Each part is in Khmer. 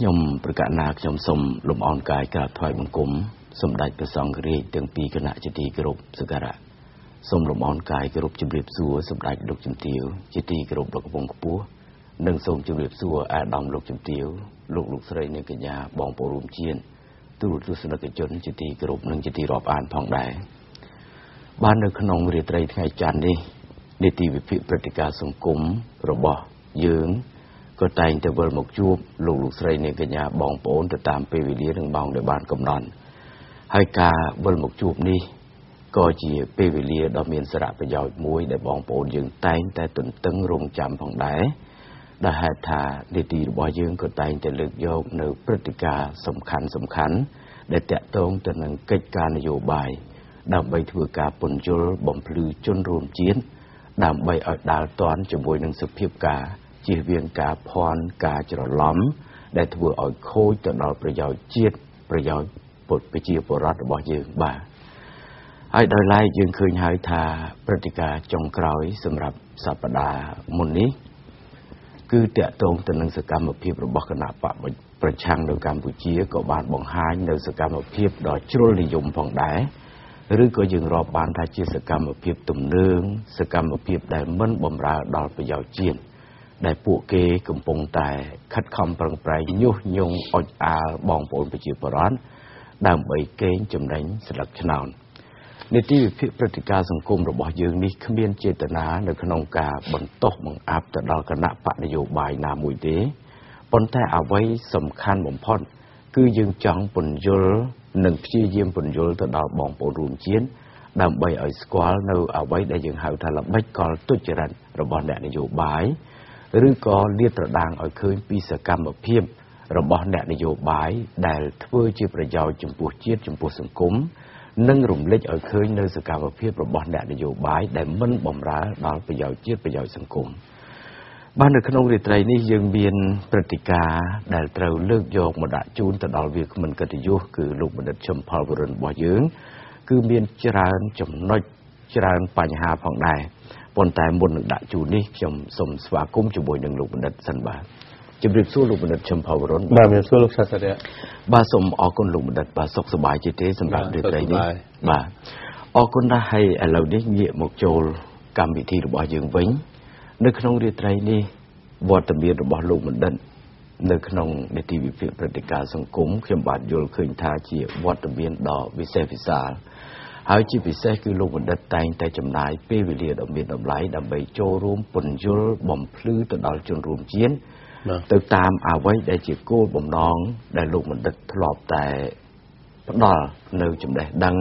បាទខ្ញុំប្រកាសណាខ្ញុំសូមលំអរកាយក្រាបថ្វាយបង្គំសម្ដេចព្រះសង្ឃរាជទាំងពីរគណៈជាទីគោរពសក្ការៈសូមលំអរកាយគោរពជម្រាបសួរសម្ដេចលោកជំទាវជាទីគោរពលោកកំពង់ខ្ពស់និងសូមជម្រាបសួរអាដាមលោកជំទាវលោកលោកស្រីនិងកញ្ញាបងប្អូនរួមជាតិទូរទស្សនិកជនជាទីគោរពនិងជាទីរាប់អានផងដែរបាននៅក្នុងរាត្រីថ្ងៃច័ន្ទនេះនីតិវិភាគព្រឹត្តិការណ៍សង្គមរបស់យើង ក៏តែងតែវិលមកជួបលោកលោកស្រីនាងកញ្ញាបងប្អូនទៅតាមពេលវេលានិងម៉ោងដែលបានកំណត់ហើយការវិលមកជួបនេះក៏ជាពេលវេលាដ៏មានសារៈប្រយោជន៍មួយដែលបងប្អូនយើងតែងតែទន្ទឹងរង់ចាំផងដែរដែលហេតុថានីតិរបស់យើងក៏តែងតែលើកយកនៅព្រឹត្តិការណ៍សំខាន់សំខាន់ដែលតាក់ទងទៅនឹងកិច្ចការនយោបាយដើម្បីធ្វើការពន្យល់បំភ្លឺជនរួមជាតិដើម្បីឲ្យដើរទាន់ជាមួយនឹងសភាពការ ជៀសវាងការភ័ន្តការច្រឡំដែលធ្វើឲ្យខូចទៅដល់ប្រយោជន៍ជាតិប្រយោជន៍ពុទ្ធប្រជាពលរដ្ឋរបស់យើងបាទហើយដោយឡែកយើងឃើញហើយថាព្រឹត្តិការណ៍ចុងក្រោយ សម្រាប់សប្តាហ៍មុននេះគឺតកតងទៅនឹងសកម្មភាពរបស់គណៈបកប្រឆាំងនៅកម្ពុជាក៏បានបង្ហាញនៅសកម្មភាពដ៏ជ្រុលនិយមផងដែរឬក៏យើងរាប់បានថាជាសកម្មភាពទំនើងសកម្មភាពដែលមិនបំរើដល់ប្រយោជន៍ជាតិ ដែលពួកគេកំពុងតែខិតខំប្រឹងប្រែងញុះញង់អុចអាលបងប្អូនប្រជាពលរដ្ឋដើម្បីកេងចំណេញស្លឹកឆ្នោតនីតិវិភាគព្រឹត្តិការណ៍សង្គមរបស់យើងនេះគ្មានចេតនានៅក្នុងការបន្តោសបង្អាប់ទៅដល់គណៈបកនយោបាយណាមួយទេប៉ុន្តែអ្វីសំខាន់បំផុតគឺយើងចង់ពន្យល់និងព្យាយាមពន្យល់ទៅដល់បងប្អូនរួមជាតិដើម្បីឲ្យស្គាល់នៅអ្វីដែលយើងហៅថាល្បិចកលទុច្ចរិតរបស់អ្នកនយោបាយ ឬក៏លាតត្រដាងឲ្យឃើញពីសកម្មភាពរបស់អ្នកនយោបាយដែលធ្វើជាប្រយោជន៍ចំពោះជាតិចំពោះសង្គមនិងរំលេចឲ្យឃើញនៅសកម្មភាពរបស់អ្នកនយោបាយដែលមិនបំរើដល់ប្រយោជន៍ជាតិប្រយោជន៍សង្គមបាននៅក្នុងរាត្រីនេះយើងមានព្រឹត្តិការណ៍ដែលត្រូវលើកយកមកដាក់ជូនទៅដល់វាគ្មិនកិត្តិយសគឺលោកបណ្ឌិតឈឹមផលវរុនរបស់យើង គឺមានច្រើនចំណុចច្រើនបញ្ហាផងដែរ ប៉ុន្តែមុននឹងដាក់ជូននេះខ្ញុំសូមស្វាគមន៍ជាមួយនឹងលោកបណ្ឌិតសិនបាទជម្រាបសួរលោកបណ្ឌិតឈឹមផលវរុនបាទជំរាបសួរលោកសាស្ត្រាបាទសូមអរគុណលោកបណ្ឌិតបាទសុខសប្បាយជាទេសម្រាប់រាត្រីនេះបាទអរគុណណាស់ហើយឥឡូវនេះងាកមកចូលកម្មវិធីរបស់យើងវិញ នៅក្នុងរាត្រីនេះវត្តមានរបស់លោកបណ្ឌិតនៅក្នុងនីតិវិភាគព្រឹត្តិការណ៍សង្គមខ្ញុំបាទយល់ឃើញថាជាវត្តមានដ៏វិសេសវិសាល ហើយជាពិសេសគឺលោកបណ្ឌិតតែងតែចំណាយពេលវេលាដ៏មានតម្លៃដើម្បីចូលរួមពន្យល់បំភ្លឺទៅដល់ជនរួមជាតិទៅតាមអ្វីដែលជាគោលបំណងដែលលោកបណ្ឌិតធ្លាប់តែផ្ដល់នៅចំណេះដឹង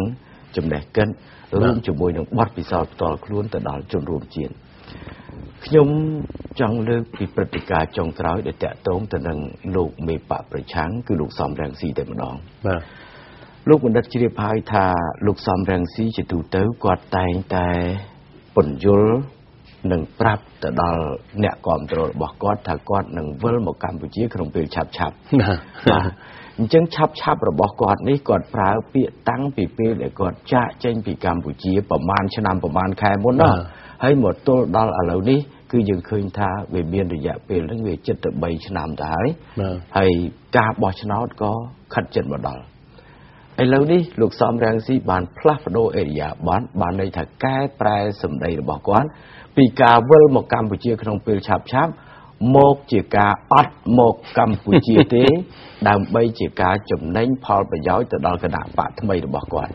ចំណេះកិនរួមជាមួយនឹងបទពិសោធន៍ផ្ទាល់ខ្លួនទៅដល់ជនរួមជាតិខ្ញុំចង់លើកពីព្រឹត្តិការណ៍ចុងក្រោយដែលតាក់ទងទៅនឹងលោកមេបកប្រឆាំងគឺលោកសំរងស៊ីតែម្ដងបាទ លោកបណ្ឌិតជ្រាបហើយថាលោកសំរងស៊ីជាទូទៅគាត់តែងតែពន្យល់និងប្រាប់ទៅដល់អ្នកគ្រប់គ្រងរបស់គាត់ថាគាត់នឹងវិលមកកម្ពុជាក្នុងពេលឆាប់ឆាប់បាទអញ្ចឹងឆាប់ឆាប់របស់គាត់នេះគាត់ប្រើពាក្យតាំងពីពេលដែលគាត់ចាកចេញពីកម្ពុជាប្រហែលឆ្នាំប្រហែលខែមុនណាហើយមកទល់ដល់ឥឡូវនេះគឺយើងឃើញថាវាមានរយៈពេលហ្នឹងវាជិតទៅ3ឆ្នាំទៅហើយហើយការបោះឆ្នោតក៏ខិតជិតមកដល់ ឥឡូវនេះលោកសំរងស៊ីបានផ្លាស់ប្ដូរអេរិយាប័ត្របានន័យថាកែប្រែសម្ដីរបស់គាត់ ពីការវិលមកកម្ពុជាក្នុងពេលឆាប់ឆាប់មកជាការអត់មកកម្ពុជាទេ ដើម្បីជាការចំណេញផលប្រយោជន៍ទៅដល់គណៈបកថ្មីរបស់គាត់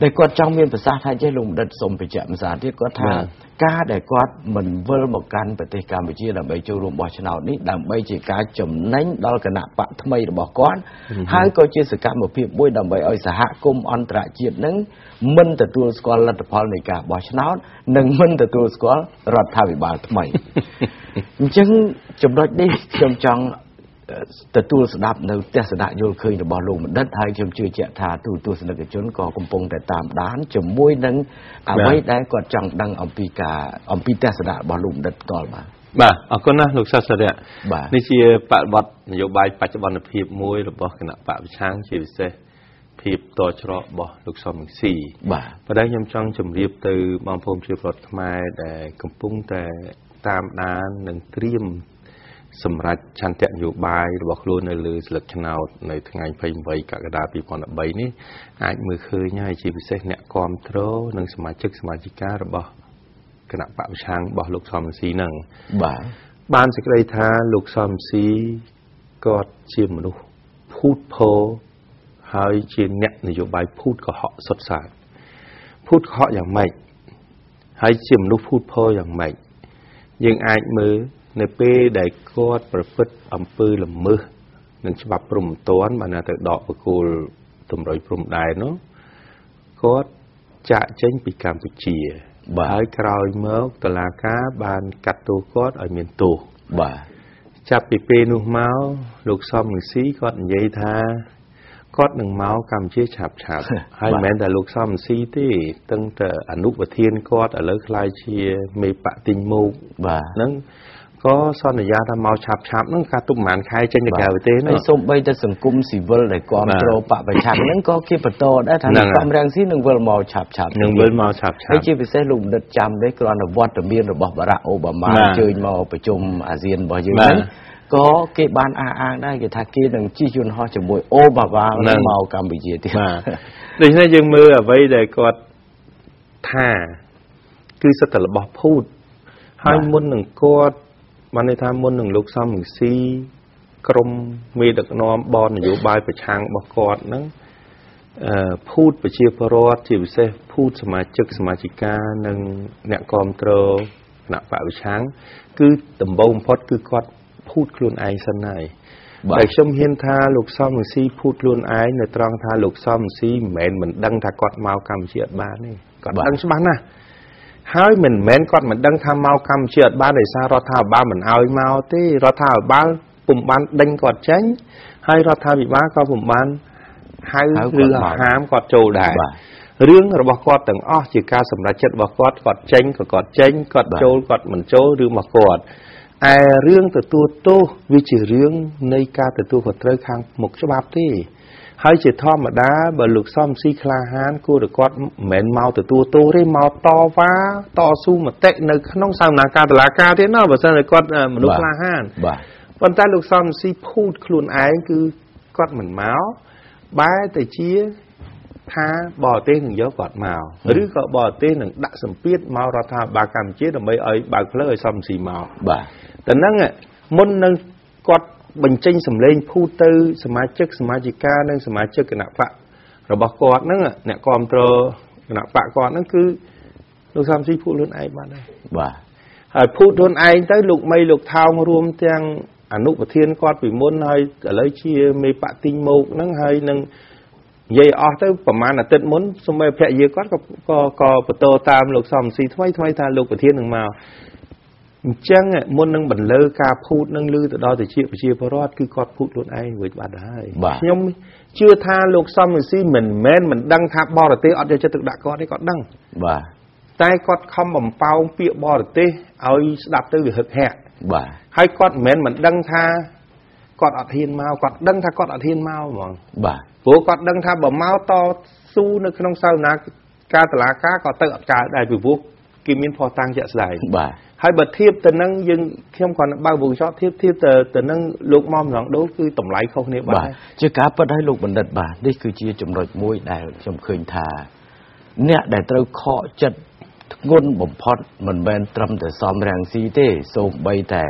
តែគាត់ចង់មានប្រសាសន៍ថាចេះលោកបណ្ឌិតសូមបញ្ជាក់ម្សិលទៀតគាត់ថាការដែលគាត់មិនវិលមកកាន់ប្រទេសកម្ពុជាដើម្បីចូលរួមបោះឆ្នោតនេះដើម្បីជាការចំណេញដល់គណៈបកថ្មីរបស់គាត់ហើយក៏ជាសកម្មភាពមួយដើម្បីឲ្យសហគមន៍អន្តរជាតិនឹងមិនទទួលស្គាល់លទ្ធផលនៃការបោះឆ្នោតនិងមិនទទួលស្គាល់រដ្ឋាភិបាលថ្មីអញ្ចឹងចំណុចនេះខ្ញុំចង់ ទទួលស្ដាប់នៅទស្សនៈយល់ឃើញរបស់លោកបណ្ឌិតហើយខ្ញុំជឿជាក់ថាទូទស្សនិកជនក៏កំពុងតែតាមដានជាមួយនឹងអ្វីដែលគាត់ចង់ដឹងអំពីការអំពីទស្សនៈរបស់លោកបណ្ឌិតផ្ទាល់បាទបាទអរគុណណាស់លោកសាស្ត្ររៈនេះជាបរិបទនយោបាយបច្ចុប្បន្នភាពមួយរបស់គណៈបកប្រឆាំងជាពិសេសភាពតច្រករបស់លោកសំរងស៊ីបាទប៉ុន្តែខ្ញុំចង់ជម្រាបទៅបងប្អូនជាពលរដ្ឋខ្មែរដែលកំពុងតែតាមដាននិងត្រៀម សម្រាប់ឆន្ទៈនយោបាយរបស់ខ្លួននៅលើស្លឹកឆ្នោតនៅថ្ងៃ28កក្កដា2013នេះអាចមើលឃើញហើយជាពិសេសអ្នកគ្រប់គ្រងនិងសមាជិកសមាជិការបស់គណៈបពប្រឆាំងរបស់លោកសំស៊ីហ្នឹងបាទបានសេចក្តីថាលោកសំស៊ីគាត់ជាមនុស្សភូតភរហើយជាអ្នកនយោបាយភូតកុហកសុទ្ធសាធភូតកុហកយ៉ាងម៉េចហើយជាមនុស្សភូតភរយ៉ាងម៉េចយើងអាចមើល នៅពេលដែលគាត់ប្រព្រឹត្តអំពើល្មើសនឹងច្បាប់ព្រំមិនទាន់បានទៅដកបកគោលតម្រុយព្រំដែននោះគាត់ចាក់ចេញពីកម្ពុជាបាទហើយក្រោយមកតឡាការបានកាត់ទោសគាត់ឲ្យមានទោសបាទចាប់ពីពេលនោះមកលោកសំនឹងស៊ីគាត់និយាយថាគាត់នឹងមកកម្ពុជាឆាប់ឆាប់ហើយមិនមែនតែលោកសំស៊ីទេទាំងតែអនុប្រធានគាត់ឥឡូវខ្លាយជាមេបតិញមុខបាទហ្នឹង ក៏សន្យាថាមកឆាប់ឆាប់ហ្នឹងការទុកប្រហែលខែចេញទៅក្រៅប្រទេសហ្នឹងហើយសូម្បីតែសង្គមស៊ីវិលដែលគ្រប់គ្រងបពប្រឆាំងហ្នឹងក៏គេបន្តដែរថាសំរងស៊ីនឹងវិលមកឆាប់ឆាប់នឹងវិលមកឆាប់ឆាប់ហើយជាពិសេសលោកបណ្ឌិតចាំទេគ្រាន់តែវត្តមានរបស់បារ៉ាក់អូបាម៉ាអញ្ជើញមកប្រជុំអាស៊ានរបស់យើងហ្នឹងក៏គេបានអះអាងដែរគេថាគេនឹងជិះយន្តហោះជាមួយអូបាបាមកកម្ពុជាទៀតបាទដូច្នេះយើងមើលអ្វីដែលគាត់ថាគឺសិទ្ធិរបស់ភូតហើយមុននឹងគាត់ បានន័យថាមុននឹងលោកសំរងស៊ីក្រមមេដឹកនាំបននយោបាយប្រឆាំងរបស់គាត់ហ្នឹងអឺភូតប្រជាពលរដ្ឋជាពិសេសភូតសមាជិកសមាជិកានិងអ្នកគ្រប់គ្រងគណៈបពប្រឆាំងគឺដំបូងបំផុតគឺគាត់ភូតខ្លួនឯងសិនហើយតែខ្ញុំហ៊ានថាលោកសំរងស៊ីភូតខ្លួនឯងនៅត្រង់ថាលោកសំរងស៊ីមិនមែនមិនដឹងថាគាត់មកកម្ពុជាអត់បានទេគាត់ដឹងច្បាស់ណាស់ ហើយមិនមែនគាត់មិនដឹងថាមកកម្ពុជាអត់បានដោយសាររដ្ឋាភិបាលមិនអោយមកទេរដ្ឋាភិបាលពុំបានដេញគាត់ចេញហើយរដ្ឋាភិបាលក៏ពុំបានហៅឬហាមគាត់ចូលដែររឿងរបស់គាត់ទាំងអស់ជាការសម្រេចចិត្តរបស់គាត់គាត់ចេញក៏គាត់ចេញគាត់ចូលគាត់មិនចូលរឿងរបស់គាត់ឯរឿងទទួលទោសវាជារឿងនៃការទទួលខុសត្រូវខាងមុខច្បាប់ទេ ហើយជាធម្មតាបើលោកសំស៊ីក្លាហាន គួរតែគាត់មិនមែនមកទទួលទោសទេមកតវ៉ាតស៊ូមតិនៅក្នុងសវនាការតឡាការទៀតណាបើសិនតែគាត់មនុស្សក្លាហានបាទប៉ុន្តែលោកសំស៊ីភូតខ្លួនឯងគឺគាត់មិនមកបែរទៅជាថាបរទេសនឹងយកគាត់មកឬក៏បរទេសនឹងដាក់សម្ពាធមករដ្ឋាភិបាលកម្ពុជាដើម្បីឲ្យបើកផ្លូវឲ្យសំស៊ីមកបាទតែហ្នឹងមុននឹងគាត់ បញ្ចេញសម្លេងភូតទៅសមាជិកសមាជិកានិងសមាជិកគណៈបករបស់គាត់ហ្នឹងអ្នកគ្រប់គ្រងគណៈបកគាត់ហ្នឹងគឺលោកសំស៊ីភូតខ្លួនឯងបានដែរបាទហើយភូតខ្លួនឯងទៅលោកមីលោកថោងរួមទាំងអនុប្រធានគាត់ពីមុនហើយឥឡូវជាមេបតិញមកហ្នឹងហើយនឹងនិយាយអស់ទៅប្រហែលអាទិត្យមុនសូម្បីភរិយាគាត់ក៏ក៏ក៏បន្តតាមលោកសំស៊ីថ្មីថ្មីថាលោកប្រធាននឹងមក អញ្ចឹងមុននឹងបន្លឺការភូតនឹងឮទៅដល់ទៅជាប្រជាពលរដ្ឋគឺគាត់ភូតខ្លួនឯងរួចបាត់ហើយខ្ញុំជឿថាលោកសំរងស៊ីមិនមែនមិនដឹងថាបរទេសអត់យកចិត្តទុកដាក់គាត់ទេគាត់ដឹងបាទតែគាត់ខំបំពងពាក្យបរទេសឲ្យស្ដាប់ទៅវាហឹកហាក់បាទហើយគាត់មិនមែនមិនដឹងថាគាត់អត់ហ៊ានមកគាត់ដឹងថាគាត់អត់ហ៊ានមកហ្មងបាទព្រោះគាត់ដឹងថាបើមកតស៊ូនៅក្នុងសាវនាការតឡាការក៏ទៅអត់កើតដែរពីព្រោះគេមានផោះតាំងជាក់ស្ដែងបាទ ហើយបើធៀបទៅនឹងយើងខ្ញុំគាត់បើវងចោតធៀបធៀបទៅទៅនឹងលោកមុំរងដូលគឺតម្លៃខុសគ្នាបាទជាការពិតឲ្យលោកបណ្ឌិតបាទនេះគឺជាចំណុចមួយដែលខ្ញុំឃើញថា អ្នកដែលត្រូវខកចិត្តធ្ងន់បំផុតមិនមែនត្រឹមតែសំរាំងស៊ីទេសូម្បីតែ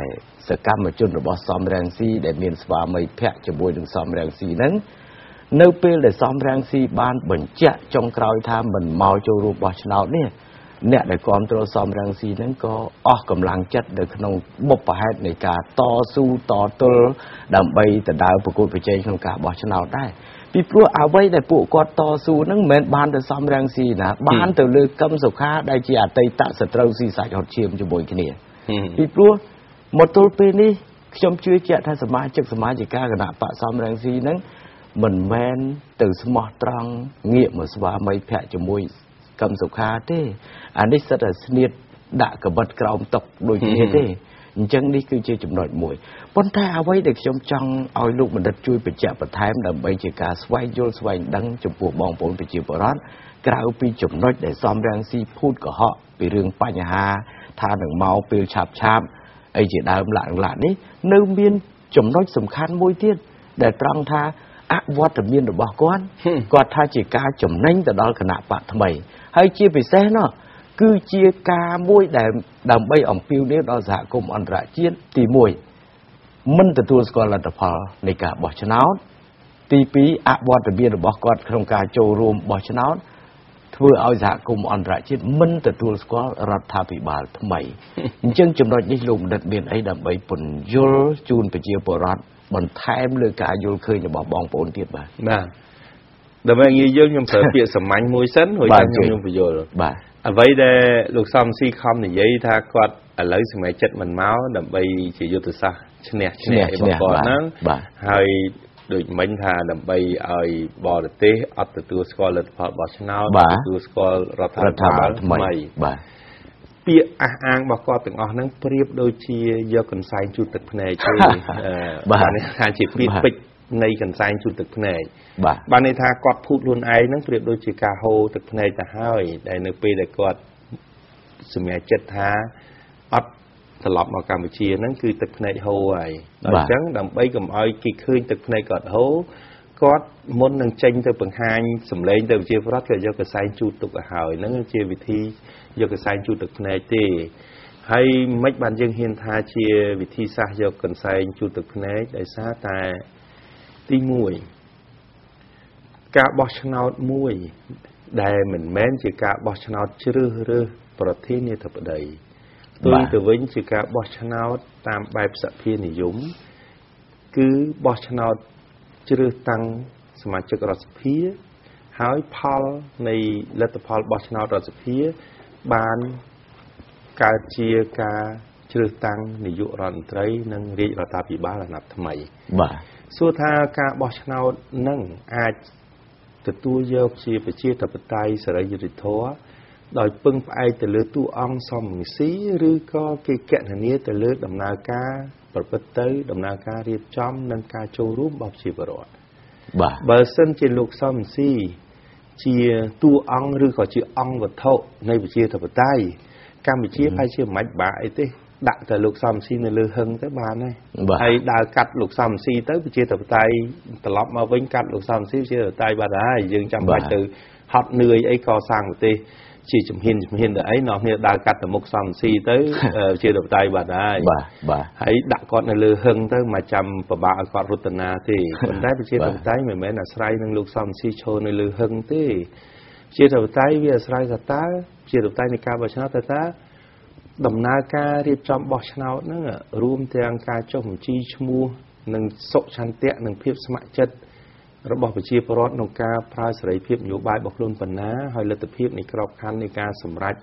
សកម្មជនរបស់សំរាំងស៊ីដែលមានស្វាមីភ័ក្រជាមួយនឹងសំរាំងស៊ីហ្នឹងនៅពេលដែលសំរាំងស៊ីបានបញ្ជាក់ចុងក្រោយថាមិនមកចូលរួមបោះឆ្នោតនេះ អ្នកដែលគ្រប់គ្រងសំរងស៊ីហ្នឹងក៏អស់កម្លាំងចិត្តនៅក្នុងបុព្វហេតុនៃការតស៊ូតទល់ដើម្បីទៅដើរប្រកួតប្រជែងក្នុងការបោះឆ្នោតដែរពីព្រោះអ្វីដែលពួកគាត់តស៊ូហ្នឹងមិនមែនបានទៅសំរងស៊ីណាបានទៅលើកឹមសុខាដែលជាអតីតសត្រូវស៊ីសាច់ហត់ឈាមជាមួយគ្នាពីព្រោះមកទល់ពេលនេះខ្ញុំជឿជាក់ថាសមាជិកសមាជិកាគណៈបកសំរងស៊ីហ្នឹងមិនមែនទៅស្មោះត្រង់ងាកមកស្វាមីភ័ក្រជាមួយ កឹមសុខាទេអានេះសិតតែស្នៀតដាក់កបិតក្រោមតុកដូចគ្នាទេអញ្ចឹងនេះគឺជាចំណុចមួយប៉ុន្តែអ្វីដែលខ្ញុំចង់ឲ្យលោកបណ្ឌិតជួយបញ្ជាក់បន្ថែមដើម្បីជាការស្វែងយល់ស្វែងដឹងចំពោះបងប្អូនប្រជាពលរដ្ឋក្រៅពីចំណុចដែលសំរាំងស៊ីភូតកុហកពីរឿងបញ្ហាថានឹងមកពេលឆាប់ឆាប់អីជាដើមឡាក់ឡាក់នេះនៅមានចំណុចសំខាន់មួយទៀតដែលត្រង់ថាអវត្តមានរបស់គាត់គាត់ថាជាការចំណេញទៅដល់គណៈបកថ្មី ហើយជាពិសេសនោះគឺជាការមួយដែលដើម្បីអំពាវនាវដល់សហគមន៍អន្តរជាតិទី1មិនទទួលស្គាល់លទ្ធផលនៃការបោះឆ្នោតទី2អវត្តមានរបស់គាត់ក្នុងការចូលរួមបោះឆ្នោតធ្វើឲ្យសហគមន៍អន្តរជាតិមិនទទួលស្គាល់រដ្ឋាភិបាលថ្មីអញ្ចឹងចំណុចនេះលោកបណ្ឌិតមានអីដើម្បីពន្យល់ជូនប្រជាពលរដ្ឋបន្ថែមលើការយល់ឃើញរបស់បងប្អូនទៀតបាទបាទ ដើម្បីងាយយល់ខ្ញុំប្រើពាក្យសាមញ្ញមួយសិនរួចខ្ញុំខ្ញុំបញ្យល់បាទអ្វីដែលលោកសំស៊ីខំនិយាយថាគាត់ឥឡូវសម្រាប់ចិត្តមិនមកដើម្បីជាយុទ្ធសាស្ត្រឈ្នះឈ្នះអីបងប្អូនហ្នឹងហើយដូចមិញថាដើម្បីឲ្យបរទេសអត់ទទួលស្គាល់លទ្ធផលបោះឆ្នោតទទួលស្គាល់រដ្ឋាភិបាលថ្មីបាទពាក្យអះអាងរបស់គាត់ទាំងអស់ហ្នឹងប្រៀបដូចជាយកកន្សែងជូតទឹកភ្នែកទេបាទថាជាពាក្យពេច ន៍នៃកន្សែងជូតទឹកភ្នែកបាទបានន័យថាគាត់ភូតខ្លួនឯងហ្នឹងប្រៀបដូចជាការហូរទឹកភ្នែកទៅហើយ ដែលនៅពេលដែលគាត់សម្រេចចិត្តថាអត់ត្រឡប់មកកម្ពុជាហ្នឹងគឺទឹកភ្នែកហូរហើយដល់អញ្ចឹងដើម្បីកុំឲ្យគេឃើញទឹកភ្នែកគាត់ហូរគាត់មុននឹងចេញទៅបង្ហាញសម្លេងទៅប្រជាប្រដ្ឋក៏យកកសែងជូតទុកឲ្យហើយហ្នឹងជាវិធីយកកសែងជូតទឹកភ្នែកទេហើយមិនបានយើងហ៊ានថាជាវិធីសាស្ត្រយកកន្សែងជូតទឹកភ្នែកដោយសារតែ ទី1ការបោះឆ្នោតមួយ ដែលមិនមែនជាការបោះឆ្នោតជ្រើសរើសប្រធានាធិបតីផ្ទុយទៅវិញជាការបោះឆ្នោតតាមបែបសភានិយមគឺបោះឆ្នោតជ្រើសតាំងសមាជិករដ្ឋសភាហើយផលនៃលទ្ធផលបោះឆ្នោតរដ្ឋសភាបានកើតជាការជ្រើសតាំងនាយករដ្ឋមន្ត្រី និងរាជរដ្ឋាភិបាលអាណត្តិថ្មីបាទ សួរថាការបោះឆ្នោតនឹងអាចទទួលយកជាប្រជាធិបតេយ្យសេរីយុត្តិធម៌ដោយពឹងផ្អែកទៅលើតួអង្គសមងស៊ីឬក៏គេកណនាទៅលើដំណើរការប្រព្រឹត្តទៅដំណើរការរៀបចំនិងការចូលរួមរបស់ប្រជាពលរដ្ឋបាទបើសិនជាលោកសមងស៊ីជាតួអង្គឬក៏ជាអង្គវត្ថុនៃប្រជាធិបតេយ្យកម្ពុជាប្រហែលជាមិនបាក់អីទេ ដាក់តែលោកសំស៊ីនៅលើហឹងទៅបានហើយហើយដើរកាត់លោកសំស៊ីទៅប្រជាធិបតេយ្យត្រឡប់មកវិញកាត់លោកសំស៊ីប្រជាធិបតេយ្យបាត់ហើយយើងចាំបាច់ទៅហត់នឿយអីកសាងប្រទេសជាជំហានជំហានទៅអីនាំគ្នាដើរកាត់ទៅមុខសំស៊ីទៅជាដបតៃបាត់ហើយបាទបាទហើយដាក់គាត់នៅលើហឹងទៅមកចាំពិបាកឲ្យគាត់រត់នាទេប៉ុន្តែប្រជាធិបតេយ្យមិនមែនអាស្រ័យនឹងលោកសំស៊ីឈរនៅលើហឹងទេជាធិបតេយ្យវាអាស្រ័យថាតើជាធិបតេយ្យនៃការបោះឆ្នោតតើតើ ដំណើរការរៀបចំបោះឆ្នោតហ្នឹងរួមទាំងការចុះបញ្ជីឈ្មោះនិងសុឆន្ទៈនិងភាពស្ម័គ្រចិត្តរបស់ប្រជាពលរដ្ឋក្នុងការប្រើសេរីភាពនយោបាយរបស់ខ្លួនប៉ុណ្ណាហើយលទ្ធភាពនៃក្របខ័ណ្ឌនៃការសម្រេច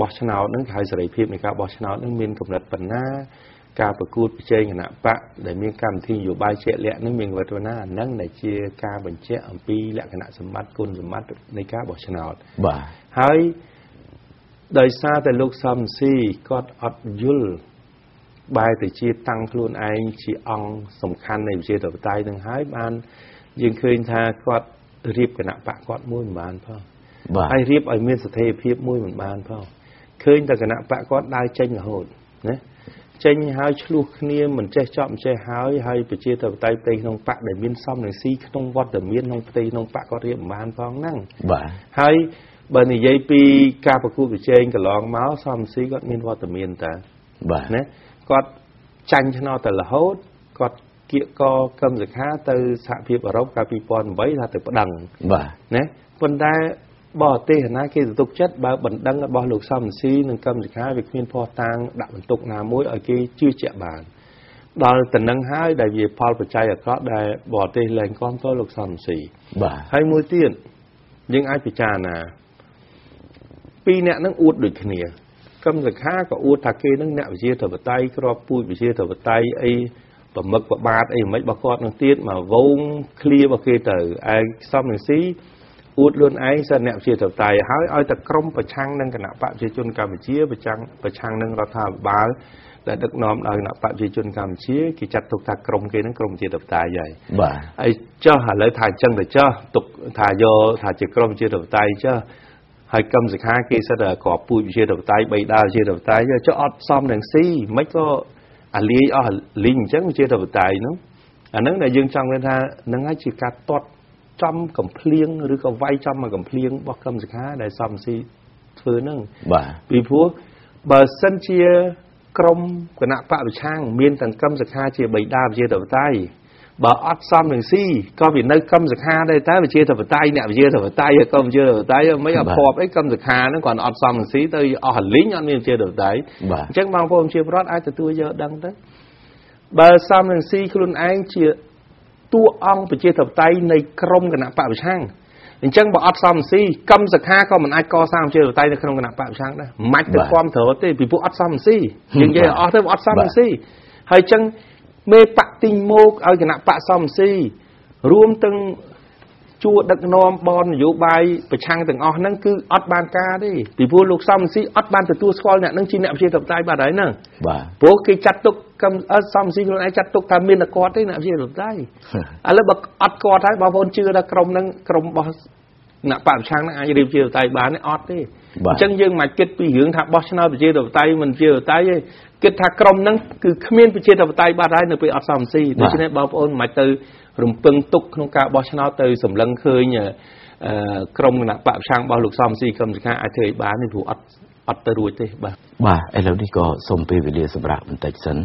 បោះឆ្នោតនឹងហៅសេរីភាពនៃការបោះឆ្នោតនឹងមានកម្រិតប៉ុណ្ណាការប្រកួតប្រជែងគណៈបកដែលមានកម្មវិធីនយោបាយជាក់លាក់នឹងមានកម្រិតប៉ុណ្ណាអានឹងដែលជាការបញ្ជាក់អំពីលក្ខណៈសម្បត្តិគុណសម្បត្តិនៃការបោះឆ្នោតបាទហើយ ដោយសារតែលោកសំស៊ីគាត់អត់យល់បែរទៅជាតាំងខ្លួនឯងជាអង្គសំខាន់នៃវិជាធិបតេយ្យនឹងហើយបានយើងឃើញថាគាត់រៀបគណៈបកគាត់មួយមិនបានផងហើយរៀបឲ្យមានស្ថិរភាពមួយមិនបានផងឃើញតែគណៈបកគាត់ដើរចេញរហូតណាចេញហើយឆ្លោះគ្នាមិនចេះចប់មិនចេះហើយហើយប្រជាធិបតេយ្យផ្ទៃក្នុងបកដែលមានសំនឹងស៊ីក្នុងវត្តមានក្នុងផ្ទៃក្នុងបកគាត់រៀបមិនបានផងហ្នឹងបាទហើយ បើនិយាយពីការប្រគួតប្រជែងកន្លងមកសំស៊ីគាត់មានវត្តមានតើបាទណាគាត់ចាញ់ឆ្នោតទៅរហូតគាត់គៀកកកឹមសខាទៅសហភាពអឺរ៉ុបកាល2008ថាទៅប្តឹងបាទណាប៉ុន្តែបរទេសណាគេទៅទុកចិត្តបើបណ្ដឹងរបស់លោកសំស៊ីនិងកឹមសខាវាគ្មានភ័ស្តុតាងដាក់បន្ទុកណាមួយឲ្យគេជឿជាក់បានដល់តំណឹងហើយដែលវាផលបច្ច័យអាក្រក់ដែលបរទេសលែងគាំទ្រលោកសំស៊ីបាទហើយមួយទៀតយើងអាចពិចារណា ពីរអ្នកនឹងអួតដូចគ្នាកឹមសខាក៏អួតថាគេនឹងអ្នកវិជាធិបតេយ្យក្របពូជវិជាធិបតេយ្យអីប្រមឹកប្របាទអីមិនរបស់គាត់នឹងទៀតមកវងឃ្លារបស់គេទៅឯសំនឹងស៊ីអួតខ្លួនឯងសិនអ្នកវិជាធិបតេយ្យហើយឲ្យតែក្រមប្រឆាំងនឹងគណៈបកប្រជាជនកម្ពុជាប្រឆាំងប្រឆាំងនឹងរដ្ឋាភិបាលដែលដឹកនាំដោយគណៈបកប្រជាជនកម្ពុជាគេចាត់ទុកថាក្រមគេនឹងក្រមជាធិបតេយ្យហើយបាទហើយចុះឥឡូវថាអញ្ចឹងទៅចុះទុកថាយកថាជាក្រមជាធិបតេយ្យចុះ ហហើយកម្មសិក្ខាគេសិតតែក្របពូជវិជាធិបតេយ្យបីដាវិជាធិបតេយ្យចុះអត់សមនឹងស៊ីមិនក៏អាលាយអស់លីងអញ្ចឹងវិជាធិបតេយ្យហ្នឹងអាហ្នឹងដែលយើងចង់និយាយថាហ្នឹងហើយជាការតត់ចំកំភ្លៀងឬក៏វាយចំមកកំភ្លៀងរបស់កម្មសិក្ខាដែលសំស៊ីធ្វើហ្នឹងបាទពីព្រោះបើសិនជាក្រមគណៈបពវិឆាំងមានទាំងកម្មសិក្ខាជាបិតាវិជាធិបតេយ្យ បើអត់សមនឹងស៊ីក៏វានៅកម្មសិក្ខាដែរតែវិជាធិបតេយ្យអ្នកវិជាធិបតេយ្យក៏វិជាធិបតេយ្យមិនអត់ភ័ព្វអីកម្មសិក្ខាហ្នឹងគាត់អត់សមនឹងស៊ីទៅអស់លីងអត់មានវិជាធិបតេយ្យអញ្ចឹងបងប្អូនជាប្រដ្ឋអាចទទួលយកដឹងទៅបើសមនឹងស៊ីខ្លួនឯងជាតួអង្គប្រជាធិបតេយ្យនៃក្រមគណៈបពវិឆាំងអញ្ចឹងបើអត់សមស៊ីកម្មសខាក៏មិនអាចកសាងប្រជាធិបតេយ្យនៅក្នុងគណៈបពវិឆាំងដែរមិនទៅគ្រប់គ្រងទេពីព្រោះអត់សមស៊ីយើងនិយាយអស់ទៅអត់សមស៊ីហើយអញ្ចឹង មេបកទិញមកឲ្យគណៈបកសំស៊ីរួមទាំងជួដឹកនាំបននយោបាយប្រឆាំងទាំងអស់ហ្នឹងគឺអត់បានការទេពីព្រោះលោកសំស៊ីអត់បានទទួលស្គាល់អ្នកហ្នឹងជាអ្នកវិជាធិបតេយ្យបាត់ហើយហ្នឹងបាទព្រោះគេចាត់ទុកកំសំស៊ីខ្លួនឯងចាត់ទុកថាមានតែគាត់ទេអ្នកវិជាធិបតេយ្យឥឡូវបើអត់គាត់ហើយបងប្អូនជឿថាក្រុមហ្នឹងក្រុមរបស់អ្នកបកប្រឆាំងហ្នឹងអាចរៀបជាធិបតេយ្យបានទេអត់ទេ អញ្ចឹងយើងមិនគិតពីរឿងថាបោះឆ្នោតប្រជាធិបតេយ្យមិនជាធិបតេយ្យទេគិតថាក្រុមហ្នឹងគឺគ្មានប្រជាធិបតេយ្យបាត់ហើយនៅពេលអត់សមស៊ីដូច្នេះបងប្អូនមិនទៅរំពឹងទុកក្នុងការបោះឆ្នោតទៅសម្លឹងឃើញក្រុមគណៈបកប្រឆាំងរបស់លោកសំស៊ីកម្មសិក្ខាអាចធ្វើឲ្យបានទេព្រោះអត់អត់ទៅរួចទេបាទបាទឥឡូវនេះក៏សូមពេលវេលាសម្រាប់បន្តិចសិន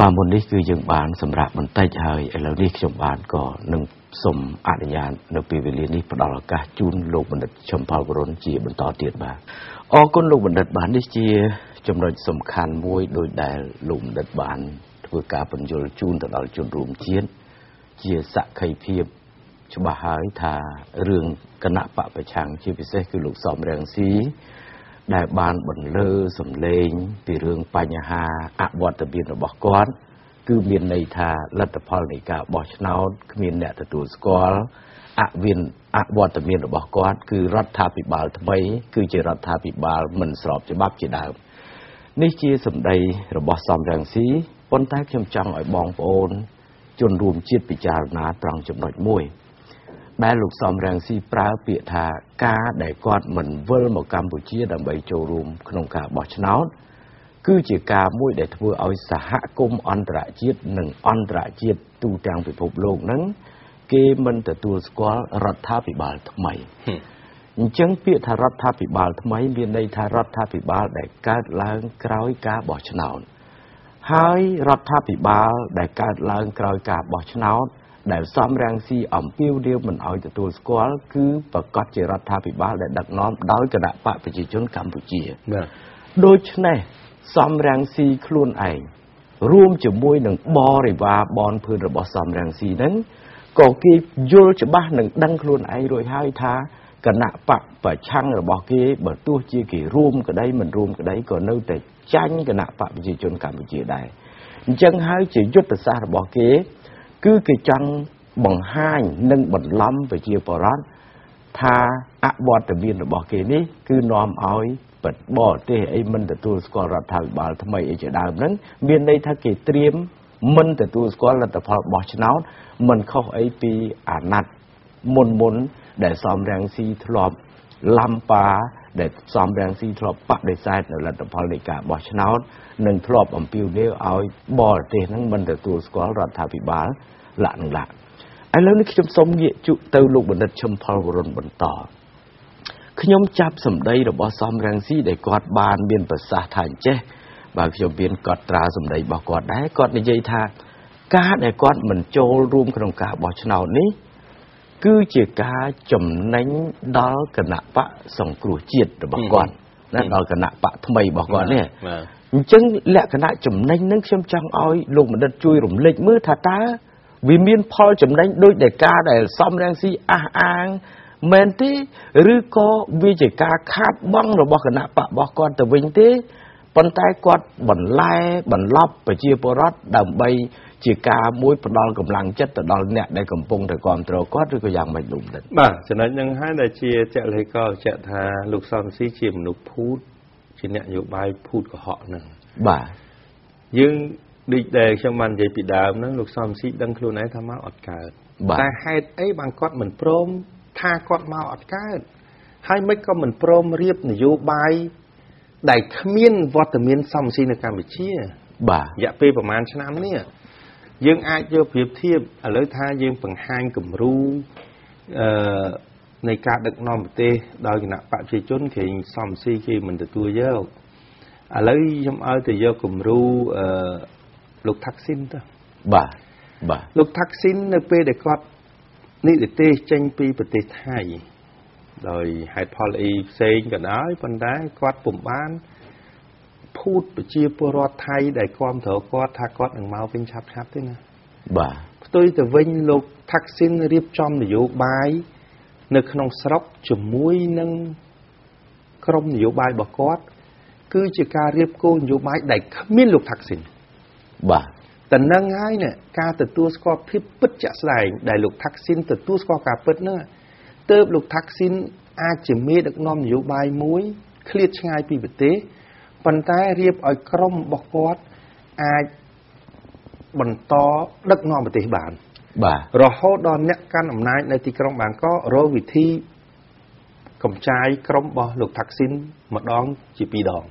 បាទមុននេះគឺយើងបានសម្រាប់បន្តិចហើយឥឡូវនេះខ្ញុំបានក៏នឹងសូមអនុញ្ញាតនៅពេលវេលានេះផ្ដល់ឱកាសជូនលោកបណ្ឌិតឈឹមផលវរុនជាបន្តទៀតបាទអរគុណលោកបណ្ឌិតបាទនេះជាចំណុចសំខាន់មួយដោយដែលលោកបណ្ឌិតបាន ធ្វើការបញ្យលជូនទៅដល់ជនរួមជាតិជាសក្ខីភាពច្បាស់ហើយថារឿងគណៈបពប្រឆាំងជាពិសេសគឺលោកសំរងស៊ី ដែលបានបន្លឺសំឡេងពីរឿងបញ្ហាអវត្តមានរបស់គាត់គឺមានន័យថាលទ្ធផលនៃការបោះឆ្នោតគ្មានអ្នកទទួលស្គាល់អវិនអវត្តមានរបស់គាត់គឺរដ្ឋាភិបាលថ្មី គឺជារដ្ឋាភិបាលមិនស្របច្បាប់ជាដើមនេះជាសម្ដីរបស់សំរងស៊ីប៉ុន្តែខ្ញុំចង់ឲ្យបងប្អូនជនរួមជាតិពិចារណាត្រង់ចំណុចមួយ ដែលលោកសំរងស៊ីប្រើពាក្យថាការដែលគាត់មិនវិលមកកម្ពុជាដើម្បីចូលរួមក្នុងការបោះឆ្នោតគឺជាការមួយដែលធ្វើឲ្យសហគមន៍អន្តរជាតិនិងអន្តរជាតិទូទាំងពិភពលោកហ្នឹងគេមិនទទួលស្គាល់រដ្ឋាភិបាលថ្មីអញ្ចឹងពាក្យថារដ្ឋាភិបាលថ្មីមានន័យថារដ្ឋាភិបាលដែលកើតឡើងក្រោយការបោះឆ្នោតហើយរដ្ឋាភិបាលដែលកើតឡើងក្រោយការបោះឆ្នោត ដែលសំរាំងស៊ីអំពាវនាវមិនអោយទទួលស្គាល់គឺប្រកាសជារដ្ឋាភិបាលដែលដឹកនាំដោយគណៈបកប្រជាជនកម្ពុជាបាទដូច្នេះសំរាំងស៊ីខ្លួនឯងរួមជាមួយនឹងបរិវារបនភឿនរបស់សំរាំងស៊ីហ្នឹងក៏គេយល់ច្បាស់នឹងដឹងខ្លួនឯងរួចហើយថាគណៈបកប្រឆាំងរបស់គេបើទោះជាគេរួមក្តីមិនរួមក្តីក៏នៅតែចាញ់គណៈបកប្រជាជនកម្ពុជាដែរអញ្ចឹងហើយជាយុទ្ធសាស្ត្ររបស់គេ គឺគេចង់បង្ហាញនិងបន្លំប្រជាពលរដ្ឋថាអវត្តមានរបស់គេនេះ គឺនាំឲ្យពិតបរទេសអីមិនទទួលស្គាល់រដ្ឋាភិបាលថ្មីអីជាដើមហ្នឹងមានន័យថាគេត្រៀមមិនទទួលស្គាល់លទ្ធផលបោះឆ្នោតមិនខុសអីពីអាណត្តិមុនមុនដែលសំរងស៊ីធ្លាប់ឡំប៉ា ដែលសំរងស៊ីធ្លាប់បដិសេធនៅលទ្ធផលនៃការបោះឆ្នោតនិងធ្លាប់អំពាវនាវឲ្យបរទេសហ្នឹងមិនទទួលស្គាល់រដ្ឋាភិបាលលក្ខណៈឥឡូវនេះខ្ញុំសូមងាកជុទៅលោកបណ្ឌិតឈឹមផលវរុនបន្តខ្ញុំចាប់សម្ដីរបស់សំរងស៊ីដែលគាត់បានមានប្រសាសន៍ថាអញ្ចេះបើខ្ញុំមានកត់ត្រាសម្ដីរបស់គាត់ដែរគាត់និយាយថាការដែលគាត់មិនចូលរួមក្នុងការបោះឆ្នោតនេះ គឺជាការចំណេញដល់គណៈបកសង្គ្រោះជាតិរបស់គាត់ណាដល់គណៈបកថ្មីរបស់គាត់នេះអញ្ចឹងលក្ខណៈចំណេញនឹងខ្ញុំចង់ឲ្យលោកបណ្ឌិតជួយរំលេចមើលថាតើវាមានផលចំណេញដូចតែការដែលសំរងស៊ីអះអាងមែនទេឬក៏វាជាការខាតបង់របស់គណៈបករបស់គាត់ទៅវិញទេប៉ុន្តែគាត់បន្លែបន្លប់ប្រជាពលរដ្ឋដើម្បី ជាការមួយផ្ដល់កម្លាំងចិត្តទៅដល់អ្នកដែលកំពុងតែគ្រប់គ្រងគាត់ឬក៏យ៉ាងម៉េចលោកបណ្ឌិតបាទចំណុចហ្នឹងហើយដែលជាចលិកោចថាលោកសំស៊ីជាមនុស្សភូតជាអ្នកនយោបាយភូតកុហកហ្នឹងបាទយើងដូចដែលខ្ញុំបាននិយាយពីដើមហ្នឹងលោកសំស៊ីដឹងខ្លួនឯងថាមកអត់កើតតែហេតុអីបានគាត់មិនព្រមថាគាត់មកអត់កើតហើយមិនក៏មិនព្រមរៀបនយោបាយដែលគ្មានវត្តមានសមស៊ីនៅកម្ពុជា បាទរយៈពេលប្រហែលឆ្នាំនេះ យើងអាចយកប្រៀបធៀបឥឡូវថាយើងបង្ហាញគំរូអឺនៃការដឹកនាំប្រទេសដោយគណៈបកប្រជាជនគេសំស៊ីគេមិនទទួលយកឥឡូវខ្ញុំឲ្យទៅយកគំរូអឺលោកថាក់ស៊ីនទៅបាទបាទលោកថាក់ស៊ីននៅពេលដែលគាត់និតិទេសចេញពីប្រទេសថៃដោយហេតុផលអីផ្សេងក៏ដោយប៉ុន្តែគាត់ពុំបាន ភូតប្រជាពលរដ្ឋថៃដែលគ្រប់គ្រងគាត់ថាគាត់នឹងមកវិញឆាប់ឆាប់ទេណាបាទផ្ទុយទៅវិញលោកថាក់ស៊ីនរៀបចំនយោបាយនៅក្នុងស្រុកជាមួយនឹងក្រមនយោបាយរបស់គាត់គឺជាការរៀបគោលនយោបាយដែលគ្មានលោកថាក់ស៊ីនបាទតែនឹងហើយនេះការទទួលស្គាល់ភាពពិតជាក់ស្ដែងដែលលោកថាក់ស៊ីនទទួលស្គាល់ការពិតហ្នឹងទើបលោកថាក់ស៊ីនអាចជាមេដឹកនាំនយោបាយមួយឃ្លាតឆ្ងាយពីប្រទេស ប៉ុន្តែរៀបឲ្យក្រុមរបស់គាត់អាចបន្តដឹកនាំប្រទេសបាន បាទរហូតដល់អ្នកកាន់អំណាចនៅទីក្រុងបាងកករកវិធីកំចាយក្រុមរបស់លោកថាក់ស៊ីនម្ដងជាពីរដង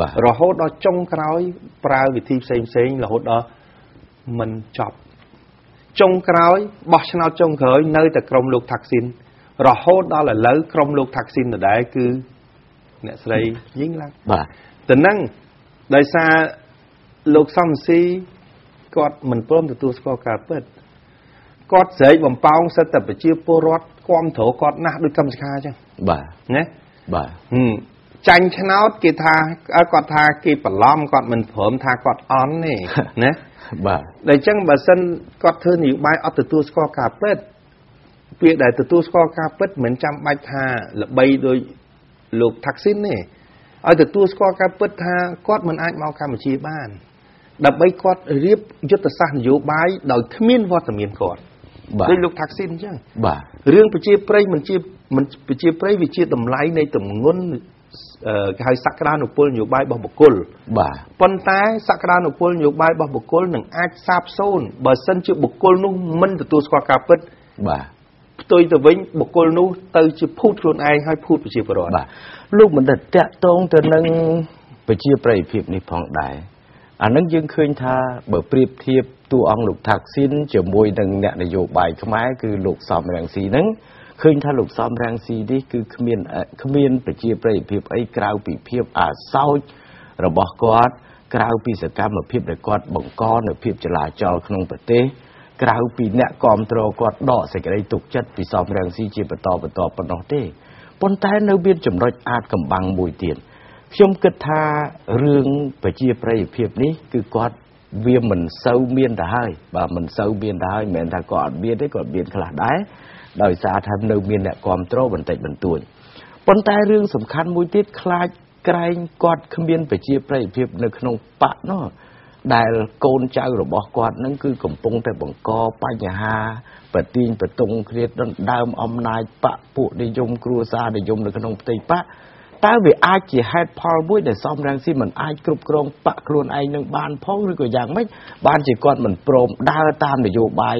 បាទរហូតដល់ចុងក្រោយ ប្រើវិធីផ្សេងផ្សេងរហូតដល់មិនចប់ចុងក្រោយបោះឆ្នោតចុងក្រោយនៅតែក្រុមលោកថាក់ស៊ីនរហូតដល់ឥឡូវក្រុមលោកថាក់ស៊ីនដដែលគឺអ្នកស្រីយីងឡាបាទ ទៅនឹងដោយសារលោកសំស៊ីគាត់មិនព្រមទទួលស្គាល់ការពិតគាត់ស្រែកបំពងសិទ្ធិតែប្រជាពលរដ្ឋគ្រប់គ្រងគាត់ណាស់ដូចកម្មសខាអញ្ចឹងបាទណាបាទចាញ់ឆ្នោតគេថាគាត់ថាគេបន្លំគាត់មិនព្រមថាគាត់អន់ទេណាបាទតែអញ្ចឹងបើសិនគាត់ធ្វើនយោបាយអត់ទទួលស្គាល់ការពិតពាក្យដែលទទួលស្គាល់ការពិតមិនចាំបាច់ថាល្បីដោយលោកថាក់ស៊ីនទេ ឲ្យទទួលស្គាល់ការពិតថាគាត់មិនអាចមកកម្ពុជាបាន ដើម្បីគាត់រៀបយុទ្ធសាស្ត្រនយោបាយដោយគ្មានវត្តមានគាត់ដូចលោកថាក់ស៊ីនអញ្ចឹងបាទរឿងប្រជាប្រិយមិនជាមិនប្រជាប្រិយវាជាតម្លៃនៃតម្ងន់គេហៅសក្តានុពលនយោបាយរបស់បុគ្គលបាទប៉ុន្តែសក្តានុពលនយោបាយរបស់បុគ្គលនឹងអាចសាបសូន្យបើសិនជាបុគ្គលនោះមិនទទួលស្គាល់ការពិតបាទផ្ទុយទៅវិញបុគ្គលនោះទៅជាភូតខ្លួនឯងហើយភូតប្រជាពលរដ្ឋបាទលោកបណ្ឌិតតកតងទៅនឹងប្រជាប្រិយភាពនេះផងដែរអានឹងយើងឃើញថាបើប្រៀបធៀបតួអង្គលោកថាក់ស៊ីនជាមួយនឹងអ្នកនយោបាយខ្មែរគឺលោកសំរងស៊ីហ្នឹងឃើញថាលោកសំរងស៊ីនេះគឺគ្មានគ្មានប្រជាប្រិយភាពអីក្រៅពីភាពអាសោចរបស់គាត់ក្រៅពីសកម្មភាពដែលគាត់បង្កនៅភាពចលាចលក្នុងប្រទេស ក្រៅពីអ្នកគ្រប់គ្រងគាត់ដកសេចក្តីទុកចិត្តពីសំរងស៊ីជាបន្តបន្តប៉ុណ្ណោះទេប៉ុន្តែនៅមានចំណុចអាចកំបាំងមួយទៀតខ្ញុំគិតថារឿងប្រជាប្រិយភាពនេះគឺគាត់វាមិនសូវមានទៅហើយបាទមិនសូវមានទៅហើយមិនមែនថាគាត់អត់មានទេគាត់មានខ្លះដែរដោយសារថានៅមានអ្នកគ្រប់គ្រងបន្តិចបន្តួចប៉ុន្តែរឿងសំខាន់មួយទៀតខ្លាចក្រែងគាត់គ្មានប្រជាប្រិយភាពនៅក្នុងបកនោះ ដែលកូនចៅរបស់គាត់នឹងគឺកំពុងតែបង្កបញ្ហាប្រទីងប្រទង់គ្នាដណ្ដើមអំណាចបកពួកនិយម គ្រួសារនិយមនៅក្នុងផ្ទៃបកតើវាអាចជាហេតុផលមួយដែលសំរងស៊ីមិនអាចគ្រប់គ្រងបកខ្លួនឯងនឹងបានផងឬក៏យ៉ាងម៉េចបានជាគាត់មិនព្រមដើរតាមនយោបាយ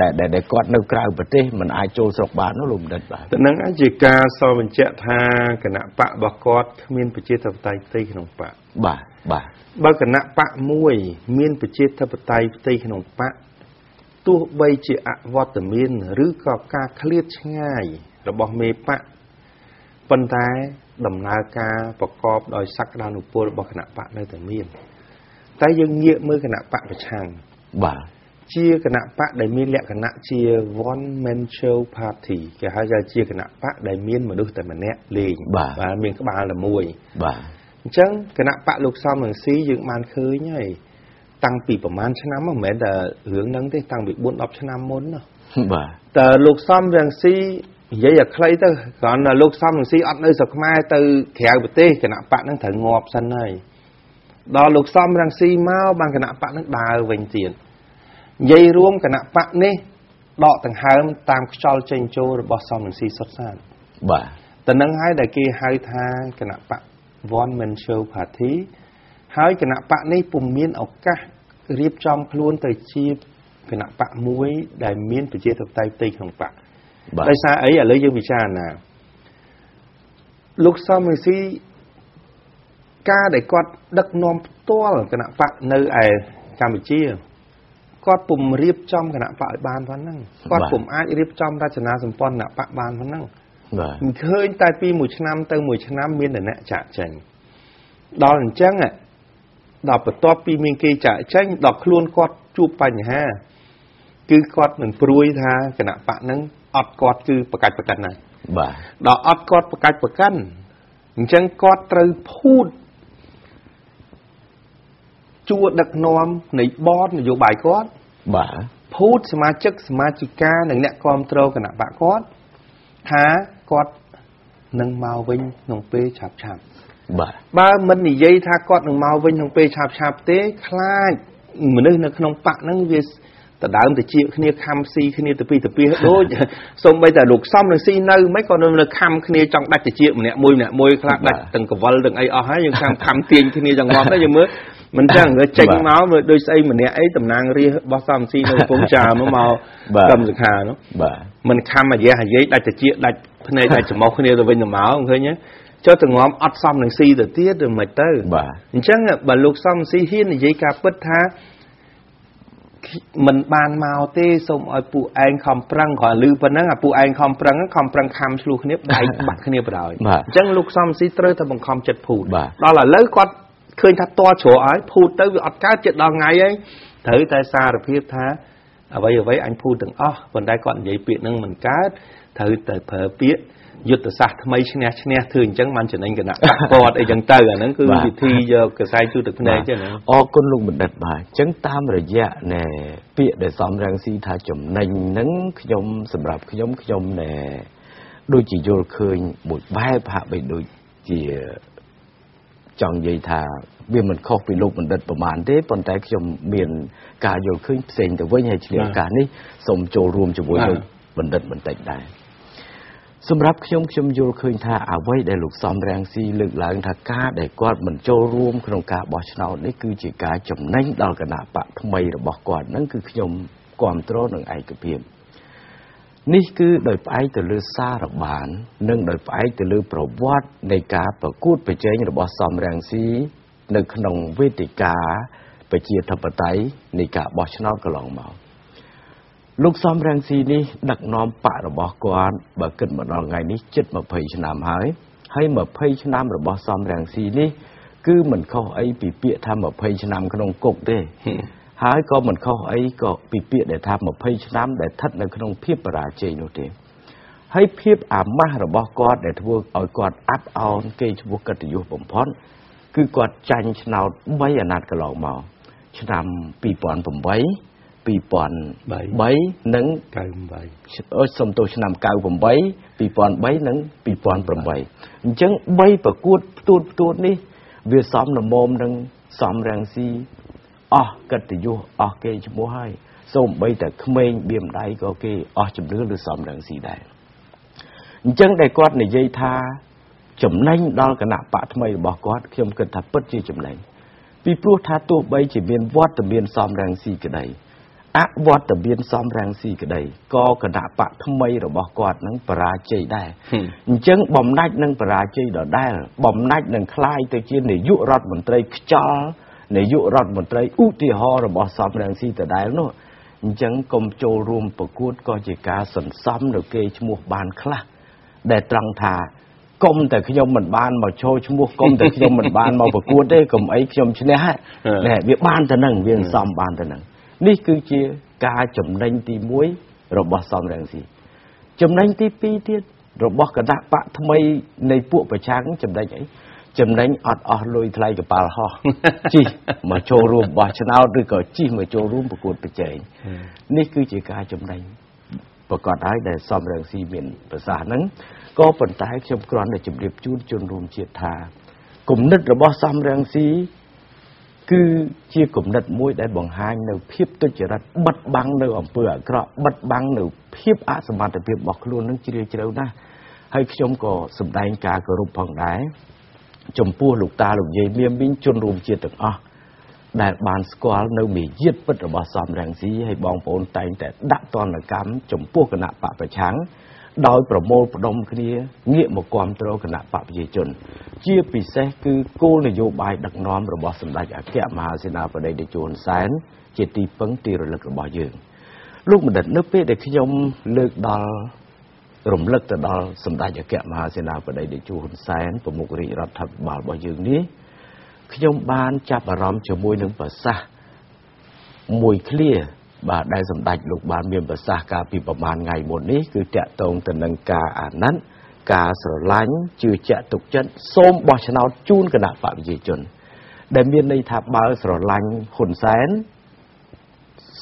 ដែលដែលគាត់នៅក្រៅប្រទេសមិនអាចចូលស្រុកបាននោះលោកបណ្ឌិតបាទទៅនឹងជាការសរបញ្ជាក់ថាគណៈបករបស់គាត់គ្មានប្រជាធិបតេយ្យផ្ទៃក្នុងបកបាទ បាទបើគណៈបកមួយ មានប្រជាធិបតេយ្យផ្ទៃក្នុងបកទោះបីជាអវត្តមានឬក៏ការឃ្លាតឆ្ងាយរបស់មេបកប៉ុន្តែដំណើរការប្រកបដោយសក្តានុពលរបស់គណៈបកនៅតែមានតែយើងងាកមើលគណៈបកប្រឆាំងបាទជាគណៈបកដែលមានលក្ខណៈជា one man show party គេហៅថាជាគណៈបកដែលមានមនុស្សតែម្នាក់លេងបាទមានក្បាលតែមួយបាទ អញ្ចឹងគណៈបកលោកសំរងស៊ីយើងបានឃើញហើយតាំងពីប្រហែលឆ្នាំមិនមែនតែរឿងហ្នឹងទេតាំងពី4 10ឆ្នាំមុនណាបាទតើលោកសំរងស៊ីនិយាយឲ្យខ្លីទៅគ្រាន់តែលោកសំរងស៊ីអត់នៅស្រុកខ្មែរទៅក្រៅប្រទេសគណៈបកហ្នឹងត្រូវងាប់សិនហើយដល់លោកសំរងស៊ីមកបានគណៈបកហ្នឹងដើរវិញទៀតនិយាយរួមគណៈបកនេះដកដង្ហើមតាមខ្យល់ចេញចូលរបស់សំរងស៊ីសុតសានបាទតែនឹងហើយដែលគេហៅថាគណៈបក one man show party ហើយគណៈបកនេះពុំមានឱកាសរៀបចំខ្លួនទៅជាគណៈបកមួយដែលមានប្រជាធិបតេយ្យផ្ទៃក្នុងបកដោយសារអីឥឡូវយើងពិចារណាលោកសំរងស៊ីការដែលគាត់ដឹកនាំផ្ទាល់គណៈបកនៅឯកម្ពុជាគាត់ពុំរៀបចំគណៈបកឲ្យបានប៉ុណ្ណឹងគាត់ពុំអាចរៀបចំរចនាសម្ព័ន្ធគណៈបកបានប៉ុណ្ណឹងបាទ មិនឃើញតែពីមួយឆ្នាំទៅមួយឆ្នាំមានតែអ្នកចាក់ចេញដល់អញ្ចឹងដល់បន្ទាប់ពីមានគេចាក់ចេញដល់ខ្លួនគាត់ជួបបញ្ហា គឺគាត់នឹងព្រួយថាគណៈបកហ្នឹងអត់គាត់គឺប្រកាច់ប្រកិនហើយបាទដល់អត់គាត់ប្រកាច់ប្រកិនអញ្ចឹងគាត់ត្រូវភូតជួដឹកនាំនៃបតនយោបាយគាត់បាទភូតសមាជិកសមាជិកានិងអ្នកគ្រប់គ្រងគណៈបកគាត់ ថាគាត់នឹងមកវិញក្នុងពេលឆាប់ឆាប់បាទបើមិននិយាយថាគាត់នឹងមកវិញក្នុងពេលឆាប់ឆាប់ទេខ្លាចមនុស្សនៅក្នុងបកហ្នឹងវាដដើមទៅជាគ្នាខំស៊ីគ្នាទៅពីទៅពីដូចសូម្បីតែលោកសំនឹងស៊ីនៅមិនក៏នៅខំគ្នាចង់ដាច់ទៅជាម្នាក់មួយម្នាក់មួយខ្លះដាច់ទាំងកវលទាំងអីអស់ហើយយើងខំខំទាញគ្នាចង្មត់ទៅយើងមើលមិនចឹងចេញមកមើលដូចស្អីម្នាក់អីតំណាងរាសរបស់សំស៊ីនៅកំពង់ចាមមកកម្មសខានោះបាទ មិនខំអាយះអាយដាច់ទៅជាដាច់ភ្នែកដាច់ច្រមុះគ្នាទៅវិញទៅមកឃើញទេចុះទៅងំអត់សមនឹងស៊ីទៅទៀតឬមិនទៅបាទអញ្ចឹងបើលោកសំស៊ីហ៊ាននិយាយការពិតថាមិនបានមកទេសូមឲ្យពួកឯងខំប្រឹងគ្រាន់ឮប៉ុណ្ណឹងអាពួកឯងខំប្រឹងខំប្រឹងខំឆ្លោះគ្នាបែកបាក់គ្នាបណ្ដោយអញ្ចឹងលោកសំស៊ីត្រូវតែបង្ខំចិត្តភូតដល់ឥឡូវគាត់ឃើញថាតល់ជ្រោឲ្យភូតទៅវាអត់កើតចិត្តដល់ថ្ងៃហើយត្រូវតែសារភាពថា អ្វីអ្វីអញភូតទាំងអស់ប៉ុន្តែគាត់និយាយពាក្យហ្នឹងមិនកើតត្រូវតែប្រើពាក្យយុទ្ធសាស្ត្រថ្មីឈ្នះឈ្នះធ្វើអញ្ចឹងបានចំណេញគណៈគាត់អីចឹងទៅអាហ្នឹងគឺវិធីយកកសែជួយទឹកភ្នែកចឹងអរគុណលោកបណ្ឌិតបាទអញ្ចឹងតាមរយៈណែពាក្យដែលសំរងស៊ីថាចំណេញហ្នឹងខ្ញុំសម្រាប់ខ្ញុំខ្ញុំណែដូចជាយល់ឃើញមួយបែបហាក់បីដូចជាចង់និយាយថា វាមិនខុសពីលោកបណ្ឌិតប្រមាណទេប៉ុន្តែខ្ញុំមានការយល់ឃើញផ្សេងទៅវិញហើយឆ្លៀឱកាសនេះសូមចូលរួមជាមួយលោកបណ្ឌិតបន្តិចដែរសម្រាប់ខ្ញុំខ្ញុំយល់ឃើញថាអ្វីដែលលោកសំរាំងស៊ីលើកឡើងថាការដែលគាត់មិនចូលរួមក្នុងការបោះឆ្នោតនេះគឺជាការចំណេញដល់គណៈបកថ្មីរបស់គាត់ហ្នឹងគឺខ្ញុំគ្រប់គ្រងនឹងឯកភាពនេះគឺដោយផ្អែកទៅលើសារបាន និងដោយផ្អែកទៅលើប្រវត្តិនៃការប្រកួតប្រជែងរបស់សំរាំងស៊ី នៅក្នុងវេទិកាប្រជាធិបតេយ្យនៃការបោះឆ្នោតកន្លងមកលោកសំរងស៊ីនេះដឹកនាំបករបស់គាត់បើគិតមកដល់ថ្ងៃនេះជិត20ឆ្នាំហើយហើយ20ឆ្នាំរបស់សំរងស៊ីនេះគឺមិនខុសអីពីពាក្យថា20ឆ្នាំក្នុងគុកទេហើយក៏មិនខុសអីក៏ពីពាក្យដែលថា20ឆ្នាំដែលស្ថិតនៅក្នុងភាពបរាជ័យនោះទេហើយភាពអាម៉ាស់របស់គាត់ដែលធ្វើឲ្យគាត់អាប់អោនគេឈ្មោះកិត្តិយសបំផុត គឺគាត់ចាញ់ឆ្នោត3អាណត្តិកន្លងមកឆ្នាំ2008 2003និង98អូសំទោសឆ្នាំ98 2003និង2008អញ្ចឹង3ប្រកួតផ្ទួតផ្ទួតនេះ វាសំលមមនឹងសំរាំងស៊ីអស់កិត្តិយសអស់គេឈ្មោះហើយសូម្បីតែក្មេងបៀមដៃក៏គេអស់ជំនឿលើសំរាំងស៊ីដែរអញ្ចឹងដែលគាត់និយាយថា ចំណេញដល់គណៈបកថ្មីរបស់គាត់ខ្ញុំគិតថាពិតជាចំណេញពីព្រោះថាទោះបីជាមានវត្តមានសំរាំងស៊ីក្តីអវត្តមានសំរាំងស៊ីក្តីក៏គណៈបកថ្មីរបស់គាត់នឹងបរាជ័យដែរអញ្ចឹងបំណាច់នឹងបរាជ័យដដែលបំណាច់នឹងคล้ายទៅជានាយករដ្ឋមន្ត្រីខ្ចលនាយករដ្ឋមន្ត្រីឧទាហរណ៍របស់សំរាំងស៊ីដដែលនោះអញ្ចឹងកុំចូលរួមប្រកួតក៏ជាការសន្សំនៅគេឈ្មោះបានខ្លះដែលត្រង់ថា កុំតែខ្ញុំមិនបានមកចូលឈ្មោះកុំតែខ្ញុំមិនបានមកប្រកួតទេកុំអីខ្ញុំឈ្នះណែវាបានទៅនឹងវាសំបានទៅនឹងនេះគឺជាការចំណេញទី1របស់សំរងស៊ីចំណេញទី2ទៀតរបស់គណៈបកថ្មីនៃពួកប្រឆាំងចំណេញអីចំណេញអត់អស់លុយថ្លៃកប៉ាល់ហោះជីមកចូលរួមបោះឆ្នោតឬក៏ជីមកចូលរួមប្រកួតប្រជែងនេះគឺជាការចំណេញ ប្រកាសហើយដែលសំរងស៊ីមានប្រសាសន៍ហ្នឹងក៏ប៉ុន្តែខ្ញុំគ្រាន់តែជម្រាបជូនជនរួមជាតិថាគំនិតរបស់សំរងស៊ីគឺជាគំនិតមួយដែលបង្ហាញនៅភាពទុច្ចរិតបិទបាំងនៅអំពើអាក្រក់បិទបាំងនៅភាពអសមត្ថភាពរបស់ខ្លួននឹងជ្រាលជ្រៅណាស់ហើយខ្ញុំក៏សម្ដែងការគោរពផងដែរចំពោះលោកតាលោកយាយមៀមមីងជនរួមជាតិទាំងអស់ ដែលបានស្គាល់នៅមារយាទពិតរបស់សំរងស៊ីហើយបងប្អូនតែងតែដាក់ទណ្ឌកម្មចំពោះគណៈបពប្រឆាំងដោយប្រមូលផ្ដុំគ្នាងាកមកគ្រប់គ្រងគណៈបកប្រជាជន ជាពិសេសគឺគោលនយោបាយដឹកនាំរបស់សម្ដេចអគ្គមហាសេនាបតីតេជោហ៊ុនសែនជាទីពឹងទីរលឹករបស់យើងលោកបណ្ឌិតនៅពេលដែលខ្ញុំលើកដល់រំលឹកទៅដល់សម្ដេចអគ្គមហាសេនាបតីតេជោហ៊ុនសែនប្រមុខរាជរដ្ឋាភិបាលរបស់យើងនេះ ខ្ញុំបានចាប់អារម្មណ៍ជាមួយនឹងប្រសាសន៍មួយឃ្លាបាទដែលសម្ដេចលោកបានមានប្រសាសន៍កាលពីប្រហែលថ្ងៃមុននេះគឺតកតងទៅនឹងការអាណិតការស្រឡាញ់ជឿជាក់ទុកចិត្តសូមបោះឆ្នោតជូនគណៈបកប្រជាជន ដែលមានន័យថាបើស្រឡាញ់ហ៊ុនសែន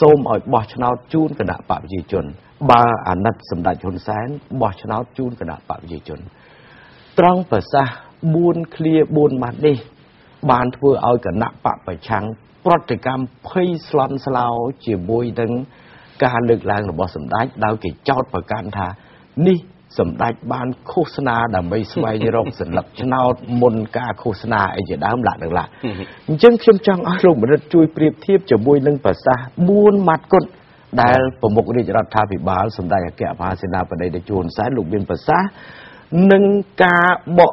សូមឲ្យបោះឆ្នោតជូនគណៈបកប្រជាជន បើអាណិតសម្ដេចហ៊ុនសែនបោះឆ្នោតជូនគណៈបកប្រជាជន ត្រង់ប្រសាសន៍4ឃ្លា4ម៉ាត់នេះ បានធ្វើឲ្យគណៈបកប្រឆាំងប្រតិកម្មភ័យស្លន់ស្លោជាមួយនឹងការលើកឡើងរបស់សម្ដេចដោយគេចោទប្រកាន់ថានេះសម្ដេចបានឃោសនាដើម្បីស្វែងរកសន្លឹកឆ្នោតមុនការឃោសនាអីជាដើមឡាក់នឹងឡាក់អញ្ចឹងខ្ញុំចង់ឲ្យលោកមនិតជួយប្រៀបធៀបជាមួយនឹងប្រសាសន៍4ម៉ាត់គត់ដែលប្រមុខរាជរដ្ឋាភិបាលសម្ដេចអគ្គមហាសេនាបតីតេជោហ៊ុនសែនលោកមានប្រសាសន៍នឹងការបក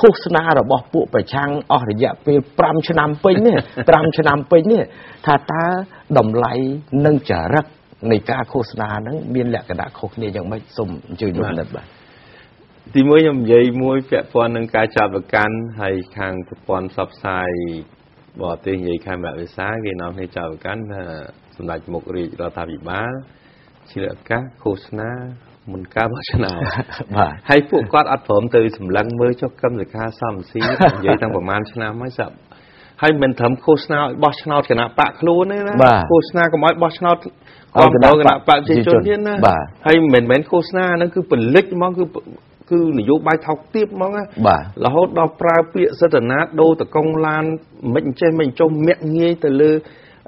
ឃោសនារបស់ពួកប្រឆាំងអស់រយៈពេល5ឆ្នាំពេញនេះ5ឆ្នាំពេញនេះថាតើតម្លៃនិងចរិតនៃការឃោសនាហ្នឹងមានលក្ខណៈខុសគ្នាយ៉ាងម៉េចសូមអញ្ជើញលោកនិតបាទទីមួយខ្ញុំនិយាយមួយពាក់ព័ន្ធនឹងការចាប់ប្រកាន់ហើយខាងប្រព័ន្ធផ្សព្វផ្សាយបរទេសនិយាយខេមរៈវិសាគេនាំគ្នាចាប់ប្រកាន់ថាសម្ដេចមុខរាជរដ្ឋាភិបាលជាឱកាសឃោសនា មុនការបោះឆ្នោតបាទហើយពួកគាត់អត់ព្រមទៅសម្លឹងមើលចុះកម្មសិក្ខាសំស៊ីនិយាយតាំងប្រហែលឆ្នាំហើយសាប់ហើយមិនត្រឹមឃោសនាឲ្យបោះឆ្នោតគណៈបកខ្លួនទេណាឃោសនាកុំឲ្យបោះឆ្នោតគ្រប់គ្រងគណៈបកប្រជាជនទៀតណាហើយមិនមែនឃោសនាហ្នឹងគឺពលិចហ្មងគឺគឺនយោបាយថោកទាបហ្មងណារហូតដល់ប្រើពាក្យសិទ្ធិណាដូរតកងឡានមិនចេះមិនចុះមាក់ងាយទៅលើ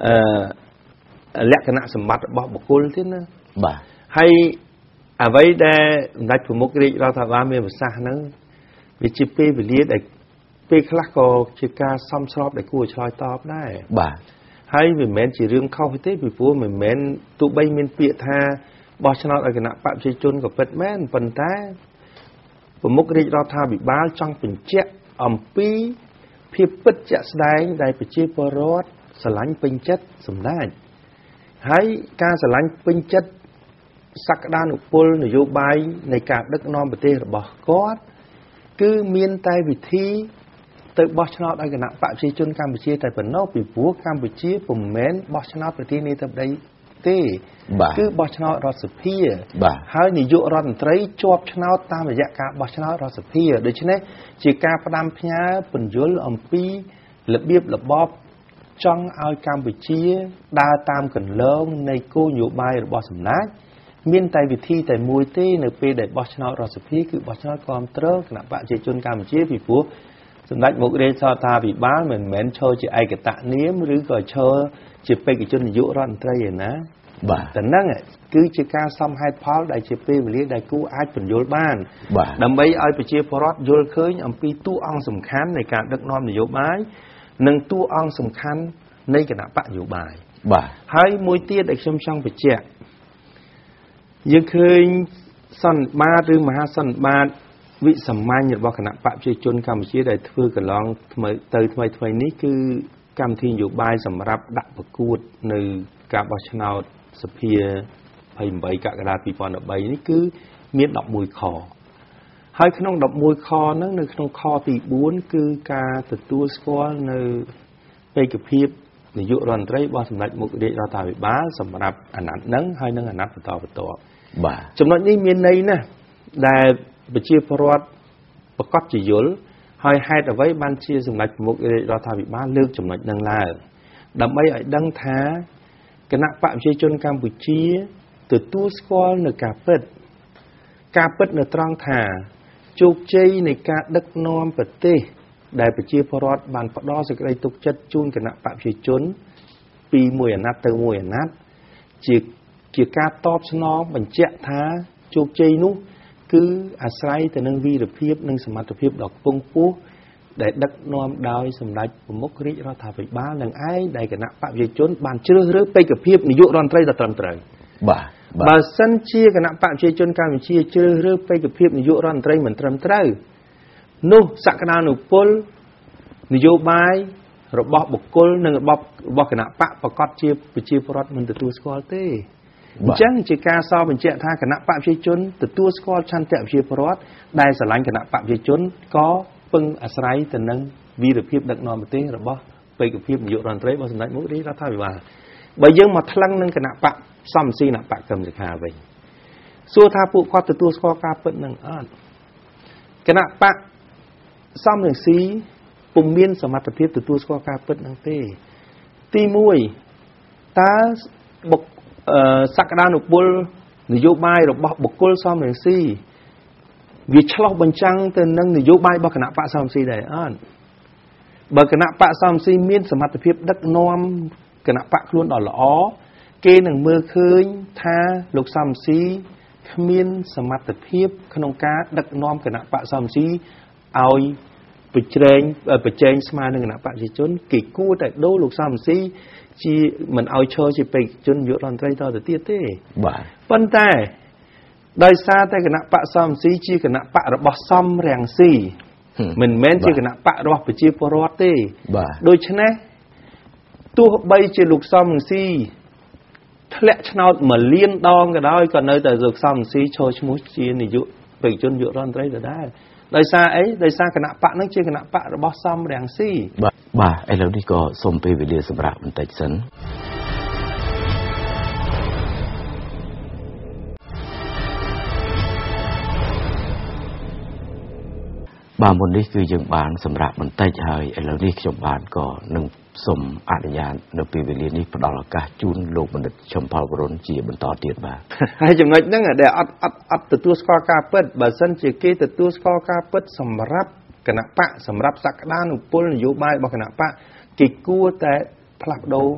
អឺលក្ខណៈសម្បត្តិរបស់បុគ្គលទៀតណាបាទហើយ អ្វីដែលសម្ដេចប្រមុខរាជរដ្ឋាភិបាលមានប្រសាសន៍ហ្នឹងវាជាពេលវេលាដែលពេលខ្លះក៏ជាការសំស្របដែលគួរឆ្លើយតបដែរបាទហើយមិនមែនជារឿងខុសទេពីព្រោះមិនមែនទោះបីមានពាក្យថាបោះឆ្នោតឲ្យគណៈបកប្រជាជនក៏ពិតមែនប៉ុន្តែប្រមុខរាជរដ្ឋាភិបាលចង់បញ្ជាក់អំពីភាពពិតជាក់ស្ដែងដែលប្រជាពលរដ្ឋស្រឡាញ់ពេញចិត្តសម្ដេចហើយការស្រឡាញ់ពេញចិត្ត សក្តានុពលនយោបាយនៃការដឹកនាំប្រទេសរបស់គាត់គឺមានតែវិធីទៅបោះឆ្នោតឲ្យគណៈបកប្រជាជនកម្ពុជាតែប៉ុណ្ណោះពីព្រោះកម្ពុជាពុំមែនបោះឆ្នោតប្រទេសនាទៅដីទេគឺបោះឆ្នោតរដ្ឋសភាហើយនាយករដ្ឋមន្ត្រីជាប់ឆ្នោតតាមរយៈការបោះឆ្នោតរដ្ឋសភាដូច្នេះជាការផ្ដាំផ្ញើពន្យល់អំពីរបៀបរបបចង់ឲ្យកម្ពុជាដើរតាមកន្លងនៃគោលនយោបាយរបស់សំណាក់ មានតែវិធីតែមួយទេនៅពេលដែលបោះឆ្នោតរដ្ឋសភាគឺបោះឆ្នោតគ្រប់គ្រងគណៈបកប្រជាជនកម្ពុជាពីព្រោះសម្ដេចមុខរាជរដ្ឋាភិបាលមិនមែនឈរជាឯកតនាមឬក៏ឈរជាបេក្ខជននាយករដ្ឋមន្ត្រីឯណាបាទតែហ្នឹងគឺជាការសំហេតុផលដែលជាពេលវេលាដែលគូអាចបញ្យល់បានដើម្បីឲ្យប្រជាពលរដ្ឋយល់ឃើញអំពីតួអង្គសំខាន់នៃការដឹកនាំនយោបាយនិងតួអង្គសំខាន់នៃគណៈបកនយោបាយបាទហើយមួយទៀតដែលខ្ញុំចង់បញ្ជាក់ យើងឃើញសន្និបាតឬមហាសន្និបាតវិសាមញ្ញរបស់គណៈបកប្រជាជនកម្ពុជាដែលធ្វើកន្លងថ្មីទៅថ្មីថ្មីនេះគឺកម្មវិធីនយោបាយសម្រាប់ដាក់ប្រកួតនៅការបោះឆ្នោតសភា28កក្កដា2013នេះគឺមាន11ខហើយក្នុង11ខហ្នឹងនៅក្នុងខទី4គឺការទទួលស្គាល់នៅបេក្ខភាពនាយករដ្ឋមន្ត្រីរបស់សម្ដេចមុខរាជរដ្ឋាភិបាលសម្រាប់អាណត្តិហ្នឹងហើយនឹងអាណត្តិបន្តបន្ទាប់ បាទចំណុចនេះមានន័យណាស់ដែលប្រជាពលរដ្ឋប្រកាសជាយល់ហើយហេតុអ្វីបានជាសម្ដេចប្រមុខរាជរដ្ឋាភិបាលលើកចំណុចនឹងឡើងដើម្បីឲ្យដឹងថាគណៈបកប្រជាជនកម្ពុជាទទួលស្គាល់នៅការពិត ការពិតនៅត្រង់ថាជោគជ័យនៃការដឹកនាំប្រទេសដែលប្រជាពលរដ្ឋបានផ្ដល់សេចក្តីទុកចិត្តជូនគណៈបកប្រជាជន ពីមួយអាណត្តិទៅមួយអាណត្តិជា ជាការតបស្នងបញ្ជាក់ថាជោគជ័យនោះ គឺអាស្រ័យទៅនឹងវីរភាពនិងសមត្ថភាពដ៏ខ្ពង់ខ្ពស់ដែលដឹកនាំដោយសម្ដេចប្រមុខរាជរដ្ឋាភិបាលនឹងឯងដែលគណៈបព្វជិជនបានជ្រើសរើសបេក្ខភាពនាយករដ្ឋមន្ត្រីដ៏ត្រឹមត្រូវបាទបើសិនជាគណៈបព្វជិជនកម្ពុជាជ្រើសរើសបេក្ខភាពនាយករដ្ឋមន្ត្រីមិនត្រឹមត្រូវនោះសក្តានុពលនយោបាយរបស់បុគ្គលនិងរបស់របស់គណៈបកប្រកាសជាប្រជាពលរដ្ឋមិនទទួលស្គាល់ទេ អញ្ចឹងជាការសរបញ្ជាក់ថាគណៈបកប្រជាជនទទួលស្គាល់ឆន្ទៈប្រជាពលរដ្ឋដែលស្រឡាញ់គណៈបកប្រជាជនក៏ពឹងអាស្រ័យទៅនឹងវីរភាពដឹកនាំប្រទេសរបស់បេក្ខភាពនាយករដ្ឋមន្ត្រីរបស់សម្ដេចមុខរាជរដ្ឋាភិបាលបើយើងមកថ្លឹងនឹងគណៈបកសំស៊ីគណៈបកកម្មសិក្ខាវិញសួរថាពួកគាត់ទទួលស្គាល់ការពិតនឹងអត់គណៈបកសំរងស៊ីពុំមានសមត្ថភាពទទួលស្គាល់ការពិតនឹងទេ ទី1តើបុក សក្តានុពលនយោបាយរបស់បុគ្គលសំរងស៊ីវាឆ្លោះបញ្ចាំងទៅនឹងនយោបាយរបស់គណៈបកសំស៊ីដែរអត់បើគណៈបកសំស៊ីមានសមត្ថភាពដឹកនាំគណៈបកខ្លួនដ៏ល្អគេនឹងមើលឃើញថាលោកសំស៊ីគ្មានសមត្ថភាពក្នុងការដឹកនាំគណៈបកសំស៊ីឲ្យប្រជែងប្រជែងស្មើនឹងគណៈបព្វជិជនគេគួរតែដូរលោកសំស៊ី ជាមិនឲ្យឈរជាបេក្ខជនយុរដ្ឋមន្ត្រីតទៅទៀតទេបាទប៉ុន្តែដោយសារតែគណៈបកសំស៊ីជាគណៈបករបស់សំរាំងស៊ីមិនមែនជាគណៈបករបស់ប្រជាពលរដ្ឋទេបាទដូច្នេះទោះបីជាលោកសំរាំងស៊ីធ្លាក់ឆ្នោតមួយលានដងក៏ដោយក៏នៅតែលោកសំរាំងស៊ីឈរឈ្មោះជានាយកបេក្ខជនយុរដ្ឋមន្ត្រីដដែល ដោយសារអីដោយសារគណៈបកនឹងជាគណៈបករបស់សំរាំងស៊ីបាទបាទឥឡូវនេះក៏សូមពេលវេលាសម្រាប់បន្តិចសិនបាទមុននេះគឺយើងបានសម្រាប់បន្តិចហើយឥឡូវនេះខ្ញុំបានក៏នឹង សូមអនុញ្ញាតនៅពេលវេលានេះផ្ដល់ឱកាសជូនលោកបណ្ឌិតឈឹមផលវរុនជាបន្តទៀតបាទហើយចំណុចហ្នឹងដែលអត់អត់អត់ទទួលស្គាល់ការពិតបើសិនជាគេទទួលស្គាល់ការពិតសម្រាប់គណៈបកសម្រាប់សក្តានុពលនយោបាយរបស់គណៈបកគេគួរតែផ្លាស់ប្ដូរ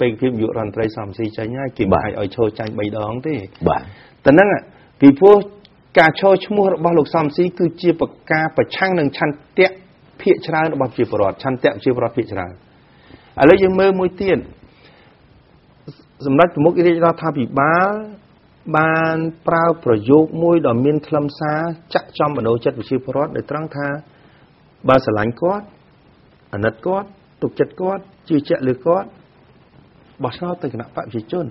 ពេកភាពយុរដ្ឋមន្ត្រីសំស៊ីចេញហើយគេមិនឲ្យឈរចាញ់3ដងទេបាទតែហ្នឹងពីព្រោះការឈរឈ្មោះរបស់លោកសំស៊ីគឺជាប្រការប្រឆាំងនឹងឆន្ទៈភាកច្រើនរបស់ប្រជាពលរដ្ឋឆន្ទៈប្រជាពលរដ្ឋភាកច្រើន ឥឡូវយើងមើលមួយទៀតសម្ដេចប្រមុខរាជរដ្ឋាភិបាលបានប្រើប្រយោគមួយដ៏មានខ្លឹមសារចាក់ចំបដូរចិត្តប្រជាពលរដ្ឋដោយត្រង់ថាបើស្រឡាញ់គាត់អាណិតគាត់ទុកចិត្តគាត់ជឿជាក់លើគាត់បោះឆ្នោតទៅគណៈបព្វជិជន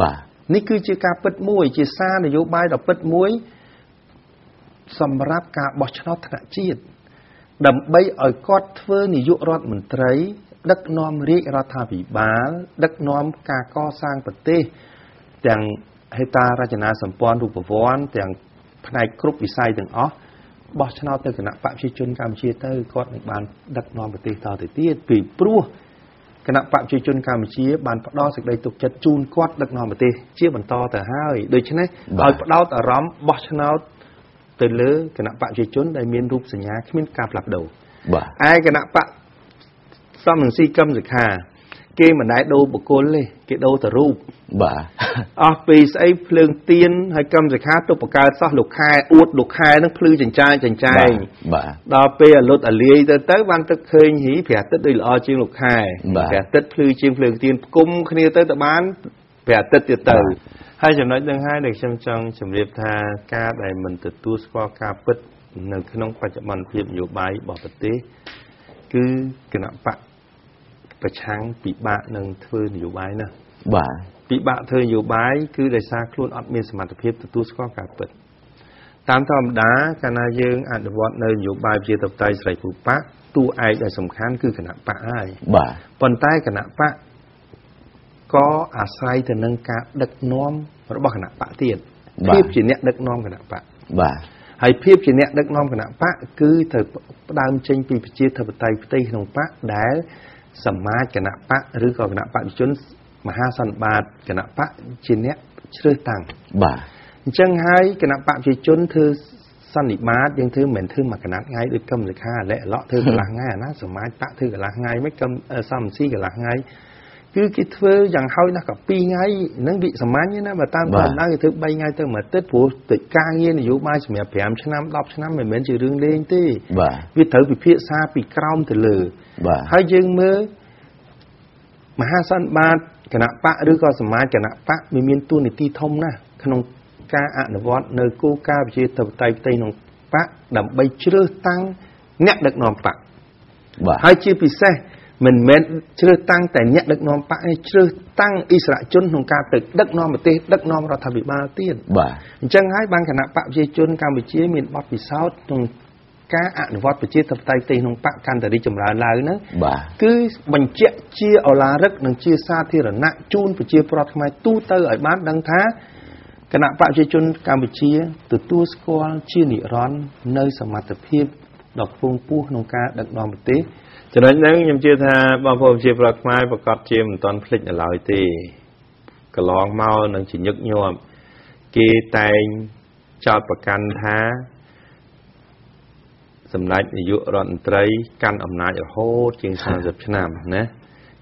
បាទនេះគឺជាការពិតមួយ ជាសារនយោបាយដ៏ពិតមួយ សម្រាប់ការបោះឆ្នោតថ្នាក់ជាតិដើម្បីឲ្យគាត់ធ្វើនាយករដ្ឋមន្ត្រី ដឹកនាំរាជរដ្ឋាភិបាល ដឹកនាំការកសាងប្រទេសទាំងហេតារចនាសម្ព័ន្ធរូបវន្តទាំងផ្នែកគ្រប់វិស័យទាំងអស់បោះឆ្នោតទៅគណៈបព្វជិជនកម្ពុជាទៅគាត់នឹងបានដឹកនាំប្រទេសតទៅទៀតពីព្រោះគណៈបព្វជិជនកម្ពុជាបានផ្ដល់សេចក្តីទុកចិត្តជូនគាត់ដឹកនាំប្រទេសជាបន្តទៅហើយដូច្នេះឲ្យផ្ដោតអារម្មណ៍បោះឆ្នោតទៅលើគណៈបព្វជិជនដែលមានរូបសញ្ញាគ្មានការផ្លាស់ប្ដូរបាទឯគណៈបក សំនឹងស៊ីកម្មសិក្ខាគេមិនដែលដូរបុគ្គលទេគេដូរតែរូបបាទអស់ពីស្អីភ្លើងទៀនហើយកម្មសិក្ខាទុកបង្កើតសោះលោកខែអួតលោកខែនឹងភ្លឺចិញ្ចាចចិញ្ចែងបាទដល់ពេលអលុតអលាយទៅទៅបានទឹកឃើញហីព្រះអាទិត្យដូចល្អជាងលោកខែព្រះអាទិត្យភ្លឺជាងភ្លើងទៀនផ្គុំគ្នាទៅទៅបានព្រះអាទិត្យទៀតទៅហើយចំណុចនឹងហើយដែលខ្ញុំចង់ជម្រាបថាការដែលមិនទទួលស្គាល់ការពិតនៅក្នុងបច្ចុប្បន្នភាពនយោបាយរបស់ប្រទេសគឺគណៈបក ប្រឆាំងពិបាកនឹងធ្វើនយោបាយណាបាទពិបាកធ្វើនយោបាយគឺដោយសារខ្លួនអត់មានសមត្ថភាពទទួលស្គាល់ការពិតតាមធម្មតាកាលណាយើងអនុវត្តនៅនយោបាយជាតបតៃស្រេចពូបកតួឯកដែលសំខាន់គឺគណៈបកហើយបាទប៉ុន្តែគណៈបកក៏អាស្រ័យទៅនឹងការដឹកនាំរបស់គណៈបកទៀតភាពជាអ្នកដឹកនាំគណៈបកបាទហើយភាពជាអ្នកដឹកនាំគណៈបកគឺត្រូវផ្ដើមចេញពីប្រជាធិបតេយ្យផ្ទៃក្នុងបកដែល សមាជគណៈបកឬក៏គណៈបព្វជនមហាសន្និបាតគណៈបកជាអ្នកជ្រើសតាំងបាទអញ្ចឹងហើយគណៈបព្វជិជនធ្វើសន្និបាតយើងធ្វើមិនមែនធ្វើមួយកណាត់ថ្ងៃដូចកឹមលេខាលៈឡក់ធ្វើកន្លះថ្ងៃអាណាសមាជបកធ្វើកន្លះថ្ងៃមិនកឹមសំស៊ីកន្លះថ្ងៃ គឺគេធ្វើយ៉ាងហោចណាស់ក៏2ថ្ងៃហ្នឹងវិសាមញ្ញណាបើតាមតាមដៅគេធ្វើ3ថ្ងៃទៅមួយអាទិត្យព្រោះតិចការងារនយោបាយសម្រាប់5ឆ្នាំ10ឆ្នាំមិនមែនជារឿងលេងទេបាទវាត្រូវពិភាក្សាពីក្រោមទៅលើបាទហើយយើងមើលមហាសន្និបាតគណៈបកឬក៏សមាជគណៈបកវាមានទួនាទីធំណាស់ក្នុងការអនុវត្តនៅគោលការណ៍វិជាតបតៃផ្ទៃក្នុងបកដើម្បីជ្រើសតាំងអ្នកដឹកនាំបកបាទហើយជាពិសេស មិនមែនជ្រើសតាំងតែអ្នកដឹកនាំបកទេជ្រើសតាំងអិសរាជជនក្នុងការទៅដឹកនាំប្រទេសដឹកនាំរដ្ឋាភិបាលទៀតបាទអញ្ចឹងហើយបានគណៈបកប្រជាជនកម្ពុជាមានបទពិសោធន៍ក្នុងការអនុវត្តប្រជាធិបតេយ្យផ្ទៃក្នុងបកកន្តរីចម្រើនឡើងហ្នឹងបាទគឺបញ្ជាក់ជាអឡារឹកនិងជាសាធារណៈជូនប្រជាប្រដ្ឋខ្មែរទូទៅឲ្យបានដឹងថាគណៈបកប្រជាជនកម្ពុជាទទួលស្គាល់ជានិរន្តរ៍នៅសមត្ថភាពដ៏ខ្ពង់ខ្ពស់ក្នុងការដឹកនាំប្រទេស ចំណុចហ្នឹងខ្ញុំជឿថាបងប្អូនជាប្រដ្ឋខ្មែរប្រកាសជាមិនទាន់ភ្លេចនៅឡើយទេកន្លងមកនឹងជាញឹកញាប់គេតែងចោទប្រកាន់ថាសម្ដេចនាយករដ្ឋមន្ត្រីកាន់អំណាចរហូតជាង30ឆ្នាំណា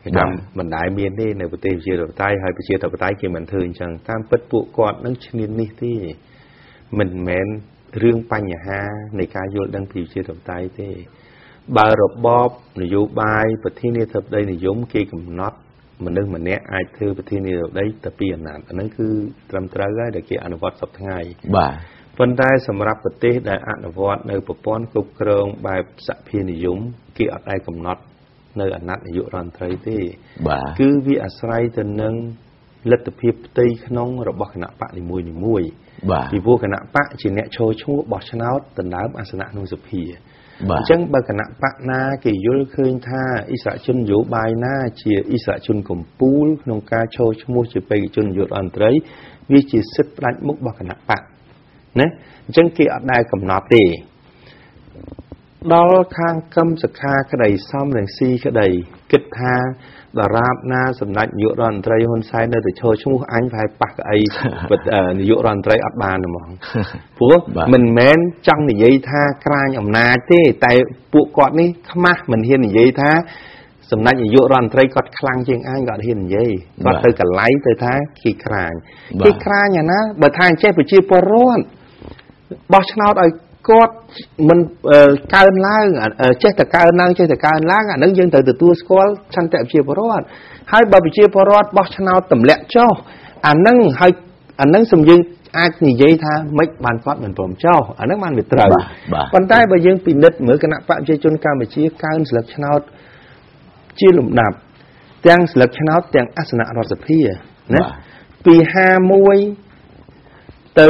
គេថាមិនដែលមានទេនៅប្រទេសប្រជាធិបតេយ្យហើយប្រជាធិបតេយ្យគេមិនធ្វើអញ្ចឹងតាមពិតពួកគាត់នឹងឈ្នាននេះទេមិនមែនរឿងបញ្ហានៃការយល់ដឹងពីប្រជាធិបតេយ្យទេ បើរបបនយោបាយប្រធានាធិបតីនិយមគេកំណត់មនុស្សម្នាក់អាចធ្វើប្រធានាធិបតីតែពីអាណត្តិអាហ្នឹងគឺត្រឹមត្រូវហើយដែលគេអនុវត្តសប្តាហ៍ថ្ងៃបាទប៉ុន្តែសម្រាប់ប្រទេសដែលអនុវត្តនៅប្រព័ន្ធគ្រប់គ្រងបែបសភានិយមគេអត់ដែលកំណត់នៅអាណត្តិនាយករដ្ឋមន្ត្រីទេបាទគឺវាអាស្រ័យទៅនឹងលទ្ធភាពផ្ទៃក្នុងរបស់គណៈបកនីមួយៗបាទពីព្រោះគណៈបកជាអ្នកឈរឈ្មោះបោះឆ្នោតដណ្ដើមអាសនៈក្នុងសភា អញ្ចឹងបើគណៈបកណាគេយល់ឃើញថាអិសរាជននយោបាយណា ជាអិសរាជនកម្ពុជាក្នុងការចូលឈ្មោះជាបេក្ខជននាយករដ្ឋមន្ត្រីវាជាសិទ្ធិផ្ដាច់មុខរបស់គណៈបកណាអញ្ចឹងគេអត់ដែលកំណត់ទេ ដល់ខាងកឹមសខាក្តីសំរងស៊ីក្តីគិតថាដរាបណាសម្ដេចនាយករដ្ឋមន្ត្រីហ៊ុនសែននៅតែឈរឈ្មោះអញប្រហែលប៉ះកៅអីនាយករដ្ឋមន្ត្រីអត់បានហ្មងព្រោះមិនមែនចង់និយាយថាក្រាញអំណាចទេ តែពួកគាត់នេះខ្មាស់មិនហ៊ាននិយាយថាសម្ដេចនាយករដ្ឋមន្ត្រីគាត់ខ្លាំងជាងអញគាត់ហ៊ាននិយាយគាត់ទៅកន្លែងទៅថាគេក្រាញគេក្រាញអាណាបើថាអញ្ចេះប្រជាពលរដ្ឋបោះឆ្នោតឲ្យ គាត់មិនកើនឡើងចេះតែកើនឡើងចេះតែកើនឡើងអានឹងយើងត្រូវទទួលស្គាល់ឆន្ទៈប្រជាពលរដ្ឋហើយបើប្រជាពលរដ្ឋបោះឆ្នោតទម្លាក់ចោលអានឹងហើយអានឹងសំយើងអាចនិយាយថាមិនបានគាត់មិនព្រមចោលអានឹងបានវាត្រូវប៉ុន្តែបើយើងពិនិត្យមើលគណៈបកប្រជាជនកម្ពុជាកើនស្លឹកឆ្នោតជាលំដាប់ទាំងស្លឹកឆ្នោតទាំងអាសនៈរដ្ឋសភាណាពី51ទៅ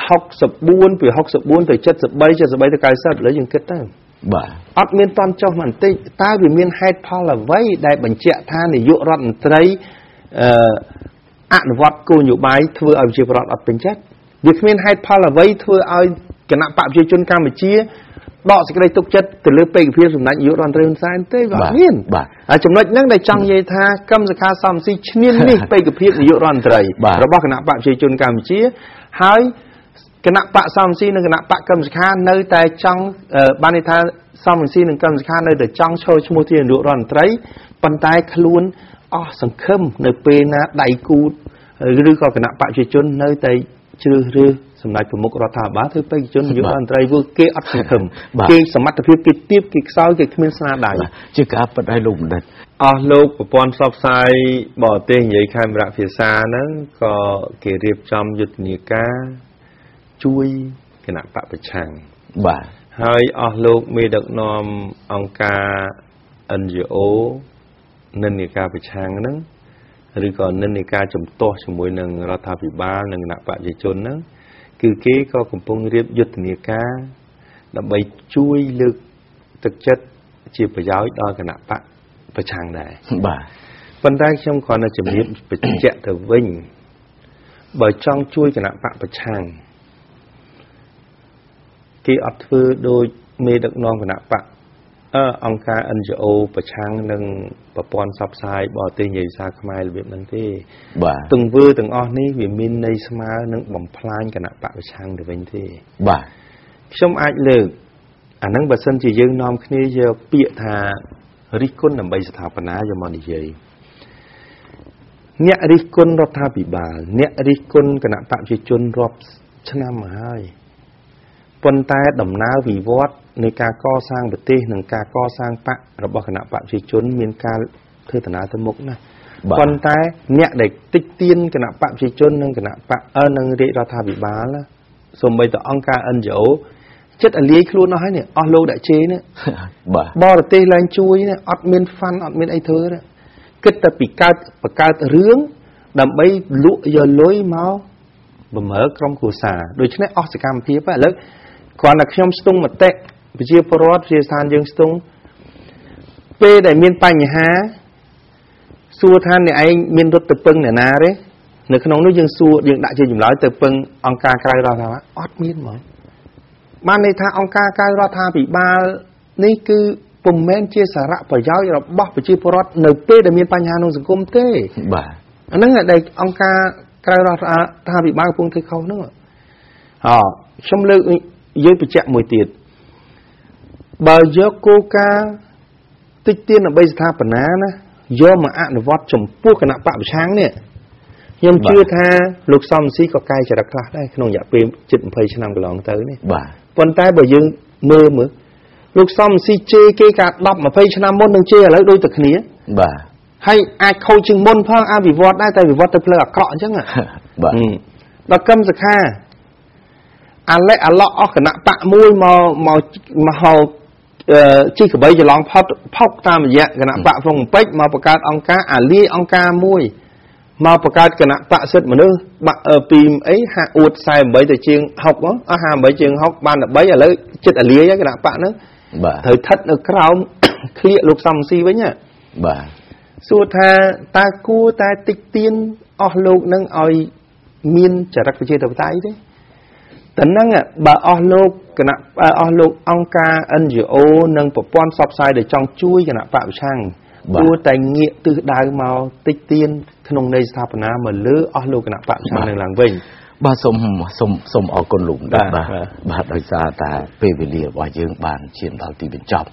64ពី64ទៅ73 73ទៅ90ឥឡូវយើងគិតទៅបាទអត់មានតន់ចុះបន្តិចតើវាមានហេតុផលអ្វីដែលបញ្ជាក់ថានាយករដ្ឋមន្ត្រីអឺអនុវត្តគោលនយោបាយធ្វើឲ្យប្រជាពលរដ្ឋអត់ពេញចិត្តវាគ្មានហេតុផលអ្វីធ្វើឲ្យគណៈបកប្រជាជនកម្ពុជាដកសេចក្តីទុកចិត្តទៅលើពេកភាពសម្ដេចនាយករដ្ឋមន្ត្រីហ៊ុនសែនទេវាអត់មានបាទហើយចំណុចហ្នឹងដែលចង់និយាយថាកម្មសខាសំស៊ីឈ្នាននេះពេកភាពនាយករដ្ឋមន្ត្រីរបស់គណៈបកប្រជាជនកម្ពុជាហើយ គណៈបកសំស៊ីនិងគណៈបកកម្មសខានៅតែចង់បានន័យថាសំស៊ីនិងកម្មសខានៅតែចង់ឈរឈ្មោះជានាយករដ្ឋមន្ត្រីប៉ុន្តែខ្លួនអស់សង្ឃឹមនៅពេលណាដៃគូឬក៏គណៈបកប្រជាជននៅតែជ្រើសរើសសម្ដេចប្រមុខរដ្ឋាភិបាលធ្វើបេក្ខជននាយករដ្ឋមន្ត្រីធ្វើគេអត់សង្ឃឹមគេសមត្ថភាពគេទៀបគេខ្សោយគេគ្មានស្នាដៃជាការពិតឲ្យលោកបណ្ឌិតអស់លោកប្រព័ន្ធផ្សព្វផ្សាយបរទេសនិយាយខេមរៈភាសាហ្នឹងក៏គេរៀបចំយុទ្ធនាការ ជួយគណៈបពប្រឆាំងបាទហើយអស់លោកមេដឹកនាំអង្គការ NGO និន្នាការប្រឆាំងហ្នឹងឬក៏និន្នាការជំទាស់ជាមួយនឹងរដ្ឋាភិបាលនិងគណៈបព្វជិជនហ្នឹងគឺគេក៏កំពុងរៀបយុទ្ធនាការដើម្បីជួយលើកទឹកចិត្តជាប្រយោជន៍ដល់គណៈបកប្រឆាំងដែរបាទប៉ុន្តែខ្ញុំគ្រាន់តែជំរាបបញ្ជាក់ទៅវិញបើចង់ជួយគណៈបកប្រឆាំង គេអត់ធ្វើដោយមេដឹកនាំគណៈបកអឺអង្គការ NGO ប្រឆាំងនឹងប្រព័ន្ធផ្សព្វផ្សាយបរទេសនិយាយសារខ្មែររបៀបហ្នឹងទេបាទទង្វើទាំងអស់នេះវាមានន័យស្មើនឹងបំផ្លាញគណៈបកប្រឆាំងទៅវិញទេបាទខ្ញុំអាចលើកអាហ្នឹងបើសិនជាយើងនាំគ្នាយកពាក្យថារិះគន់ដើម្បីស្ថាបនាយកមកនិយាយអ្នករិះគន់រដ្ឋាភិបាល អ្នករិះគន់គណៈបកប្រជាជនរាប់ឆ្នាំមកហើយ ប៉ុន្តែដំណើរវិវត្តនៃការកសាងប្រទេសនិងការកសាងបករបស់គណៈបកប្រជាជន មានការធ្វើដំណើរទៅមុខណាស់ប៉ុន្តែអ្នកដែលតិចទៀនគណៈបកប្រជាជននិងគណៈបកអឺនិងរាជរដ្ឋាភិបាលសូម្បីតែអង្គការ NGO ចិត្តអាលាយខ្លួនអស់ហើយនេះអស់លោកដាក់ជេរនេះបាទបរទេសឡើងជួយនេះអត់មានហ្វាន់អត់មានអីធ្វើទេគិតតែពីកើតបង្កើតរឿងដើម្បីលក់យកលុយមកបំរើក្រុមគ្រួសារដូច្នេះអស់សកម្មភាពឥឡូវ គ្រាន់តែខ្ញុំស្ទង់មតិប្រជាពលរដ្ឋជាស្ថានយើងស្ទង់ពេលដែលមានបញ្ហាសួរថាអ្នកឯងមានរត់ទៅពឹងអ្នកណាទេនៅក្នុងនោះយើងសួរយើងដាក់ជាចម្លើយទៅពឹងអង្គការក្រៅរដ្ឋាភិបាលអត់មានហ្មងបានន័យថាអង្គការក្រៅរដ្ឋាភិបាលនេះគឺពុំមែនជាសារៈប្រយោជន៍របស់ប្រជាពលរដ្ឋនៅពេលដែលមានបញ្ហាក្នុងសង្គមទេបាទអាហ្នឹងដែលអង្គការក្រៅរដ្ឋាភិបាលកំពុងធ្វើខុសហ្នឹងអខ្ញុំលើក យើងបញ្ជាក់មួយទៀតបើយកគោលការណ៍តិចទៀនដើម្បីស្ថាបនាណាយកមកអនុវត្តចំពោះគណៈបកប្រឆាំងនេះខ្ញុំជឿថាលោកសំស៊ីក៏កែចរិតខ្លះដែរក្នុងរយៈពេលជិត20ឆ្នាំកន្លងទៅនេះបាទប៉ុន្តែបើយើងមើលមើលលោកសំស៊ីជេរគេកា10 20ឆ្នាំមុននឹងជេរឥឡូវដូចតែគ្នាបាទហើយអាចខូចជាងមុនផងអភិវឌ្ឍដែរតែវិវត្តទៅផ្លូវអាក្រក់អញ្ចឹងបាទដល់កឹមសខា អាឡេអាឡោះអស់គណៈបកមួយមកមកមកជីកបីច្រឡងផុតផុកតាមរយៈគណៈបកព្រំពេជ្រមកបង្កើតអង្គការអាលីអង្គការមួយមកបង្កើតគណៈបកសិទ្ធិមនុស្សបាក់ពីអីហាអួត48ទៅជាង60មកអស់58ជាង60បាន13ឥឡូវចិត្តអាលាយគណៈបកហ្នឹងបាទត្រូវថិតនៅក្រោមក្លៀកលោកសំស៊ីវិញបាទសួរថាតើគួរតែតិចទៀនអស់លោកនឹងឲ្យមានចរិតប្រជាធិបតេយ្យទេ តែហ្នឹងបើអស់លោកគណៈអស់លោកអង្គការ NGO និងប្រព័ន្ធផ្សព្វផ្សាយដែលចង់ជួយគណៈបពប្រឆាំងគួរតែងាកទិសដៅមកតិចទៀនក្នុងន័យស្ថាបនាមកលើអស់លោកគណៈបពប្រឆាំងនឹងឡើងវិញបាទសូមសូមសូមអរគុណលោកបាទបាទដោយសារតែពេលវេលារបស់យើងបានឈានដល់ទីបញ្ចប់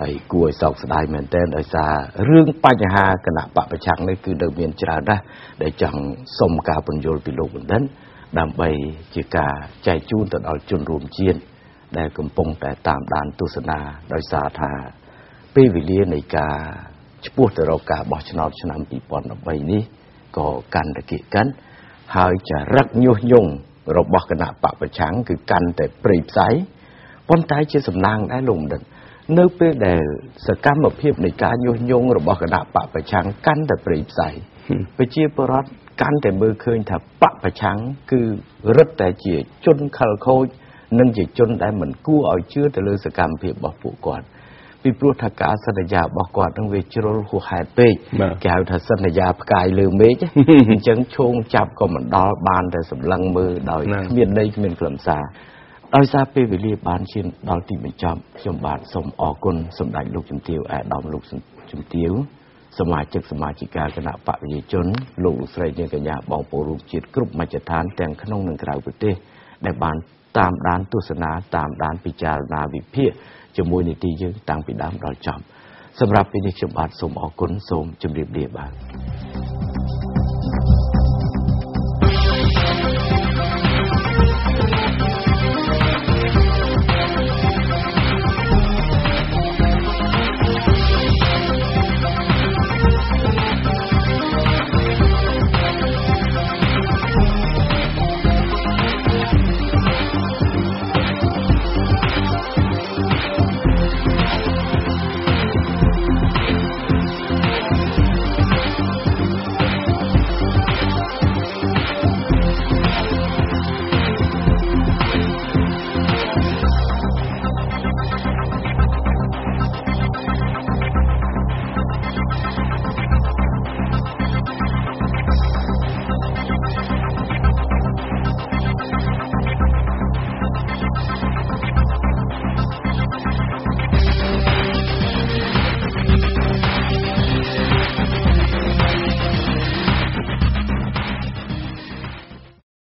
ហើយគួរឲ្យសោកស្ដាយមែនទែនដោយសាររឿងបញ្ហាគណៈបពប្រឆាំងនេះគឺនៅមានច្រើនណាស់ដែលចង់សុំការពន្យល់ពីលោកបណ្ឌិត ដើម្បីជាការចែកជូនទៅដល់ជនរួមជាតិដែលកំពុងតែតាមដានទស្សនាដោយសារថាពេលវេលានៃការឈ្មោះទៅរកការបោះឆ្នោតឆ្នាំ2013នេះក៏កាន់តែគៀកកាន់ហើយចរិតញុះញង់របស់គណៈបកប្រឆាំងគឺកាន់តែព្រៃផ្សៃប៉ុន្តែជាសំណាងដែរលោកបណ្ឌិតនៅពេលដែលសកម្មភាពនៃការញុះញង់របស់គណៈបកប្រឆាំងកាន់តែព្រៃផ្សៃប្រជាពលរដ្ឋ កាន់តែមើលឃើញថាបកប្រឆាំងគឺរឹតតែជាជនខលខូចនិងជាជនដែលមិនគួរឲ្យជឿទៅលើសកម្មភាពរបស់ពួកគាត់ពីព្រោះថាការសន្យារបស់គាត់នឹងវាជ្រុលហួសហេតុពេកគេហៅថាសន្យាផ្កាយលើមេឃអញ្ចឹងឈោងចាប់ក៏មិនដល់បានតែសម្លឹងមើលដោយគ្មានន័យគ្មានខ្លឹមសារដោយសារពេលវេលាបានឈានដល់ទីបញ្ចប់ខ្ញុំបាទសូមអរគុណសម្ដេចលោកជំទាវអាដាមលោកជំទាវ សមាជិកសមាជិកាគណៈបកប្រជាជនលោកលោកស្រីនាងកញ្ញាបងប្អូនរួមជាតិគ្រប់មជ្ឈដ្ឋានទាំងក្នុងនិងក្រៅប្រទេស ដែលបានតាមដានទស្សនាតាមដានពិចារណាវិភាគជាមួយនីតិយើងតាំងពីដើមដល់ចប់សម្រាប់ពេលនេះខ្ញុំបាទសូមអរគុណសូមជម្រាបលាបាទ